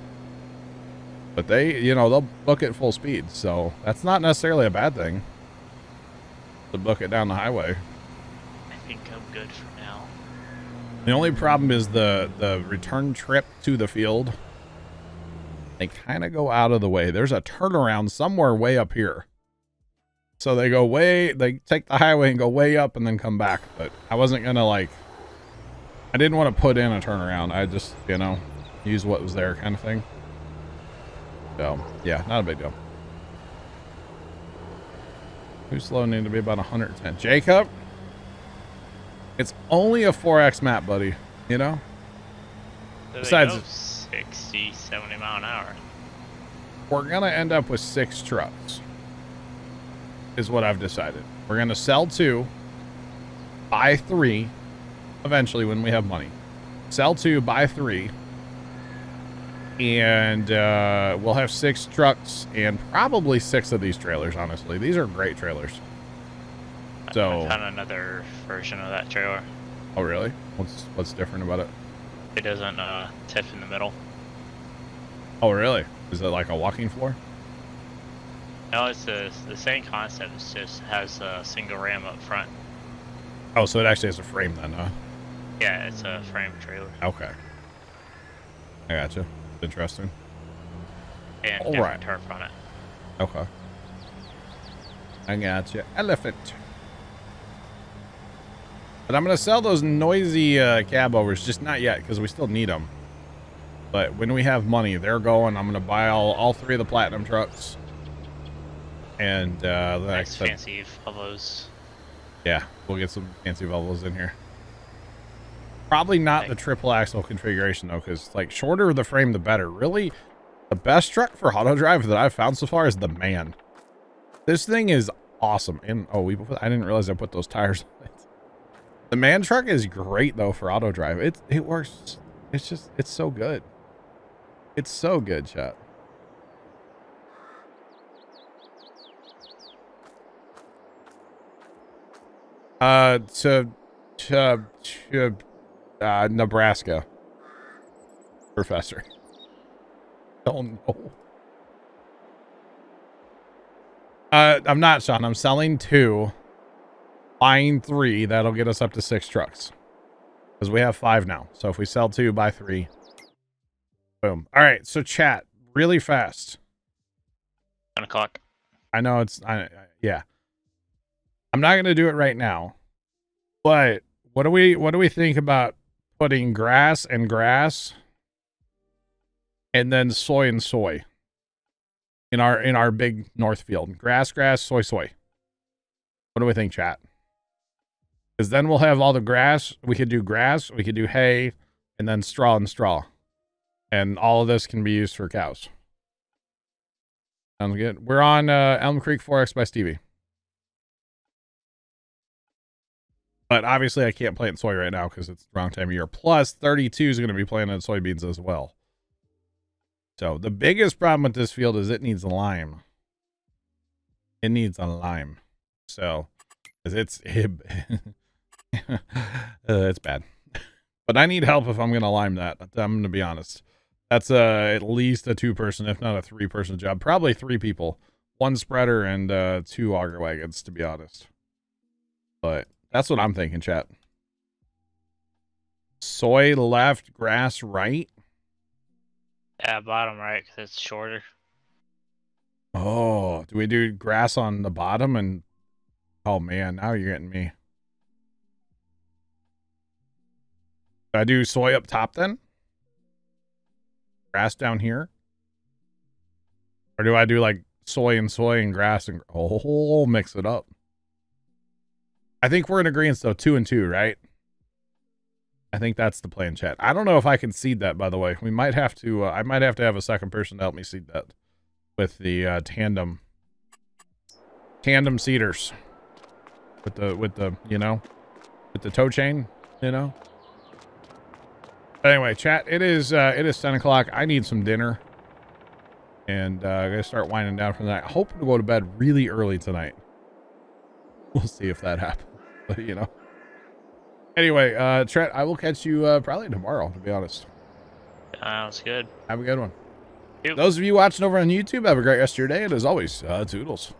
But they, you know, they'll book it full speed, so that's not necessarily a bad thing. To book it down the highway. I think I'm good for now. The only problem is the the return trip to the field. They kind of go out of the way. There's a turnaround somewhere way up here. So they go way they take the highway and go way up and then come back. But I wasn't gonna like I didn't want to put in a turnaround. I just, you know, use what was there kind of thing. So yeah, not a big deal. Too slow need to be about 110. Jacob? It's only a 4X map, buddy. You know? So Besides- they 60, 70 mile an hour. We're going to end up with six trucks, is what I've decided. We're going to sell two, buy three, eventually when we have money. Sell two, buy three, and uh, we'll have six trucks and probably six of these trailers, honestly. These are great trailers. So- I found another version of that trailer. Oh, really? What's, what's different about it? It doesn't uh, tip in the middle. Oh, really? Is it like a walking floor? No, it's the the same concept. It just has a single ram up front. Oh, so it actually has a frame then, huh? Yeah, it's a frame trailer Okay. I gotcha. Interesting. and All different right. turf on it. Okay. I gotcha. Elephant. But I'm gonna sell those noisy uh, cab overs, just not yet, because we still need them. But when we have money, they're going. I'm gonna buy all, all three of the platinum trucks. And uh, the Nice next, fancy Volvos. yeah, we'll get some fancy Volvos in here. Probably not the triple axle configuration though, because like shorter the frame, the better. Really, the best truck for auto drive that I've found so far is the Man. This thing is awesome. And oh, we I didn't realize I put those tires on it. The Man truck is great though for auto drive. It it works. It's just it's so good. It's so good, chat. Uh, to, to, to uh, Nebraska. Professor. Oh no. Uh, I'm not, Sean. I'm selling two, buying three. That'll get us up to six trucks. Because we have five now. So if we sell two, buy three. Boom. All right. So chat really fast. One o'clock. I know it's I, I yeah. I'm not going to do it right now. But what do we what do we think about putting grass and grass and then soy and soy in our in our big north field. Grass, grass, soy, soy. What do we think, chat? Cuz then we'll have all the grass. We could do grass, we could do hay and then straw and straw. And all of this can be used for cows. Sounds good. We're on uh, Elm Creek 4X by Stevie. But obviously, I can't plant soy right now because it's the wrong time of year. Plus, 32 is going to be planted soybeans as well. So, the biggest problem with this field is it needs a lime. It needs a lime. So it's it, uh, it's bad. But I need help if I'm going to lime that. I'm going to be honest. That's uh, at least a two person, if not a three person job. Probably three people. One spreader and uh, two auger wagons, to be honest. But that's what I'm thinking, chat. Soy left, grass right. Yeah, bottom right because it's shorter. Oh, do we do grass on the bottom and oh man, now you're getting me. Do I do soy up top then? Grass down here? Or do I do like soy and soy and grass and oh mix it up? I think we're in agreement though, two and two, right? I think that's the plan, chat. I don't know if I can seed that, by the way. We might have to. Uh, I might have to have a second person to help me seed that with the uh, tandem tandem seeders with the with the you know with the tow chain, you know. Anyway, chat. It is uh, it is ten o'clock. I need some dinner, and uh, I gotta start winding down from that. I hope to go to bed really early tonight. We'll see if that happens, but you know. Anyway, uh, Trent, I will catch you uh, probably tomorrow. To be honest, Sounds good. have a good one. Those of you watching over on YouTube, have a great rest of your day, and as always, uh, toodles.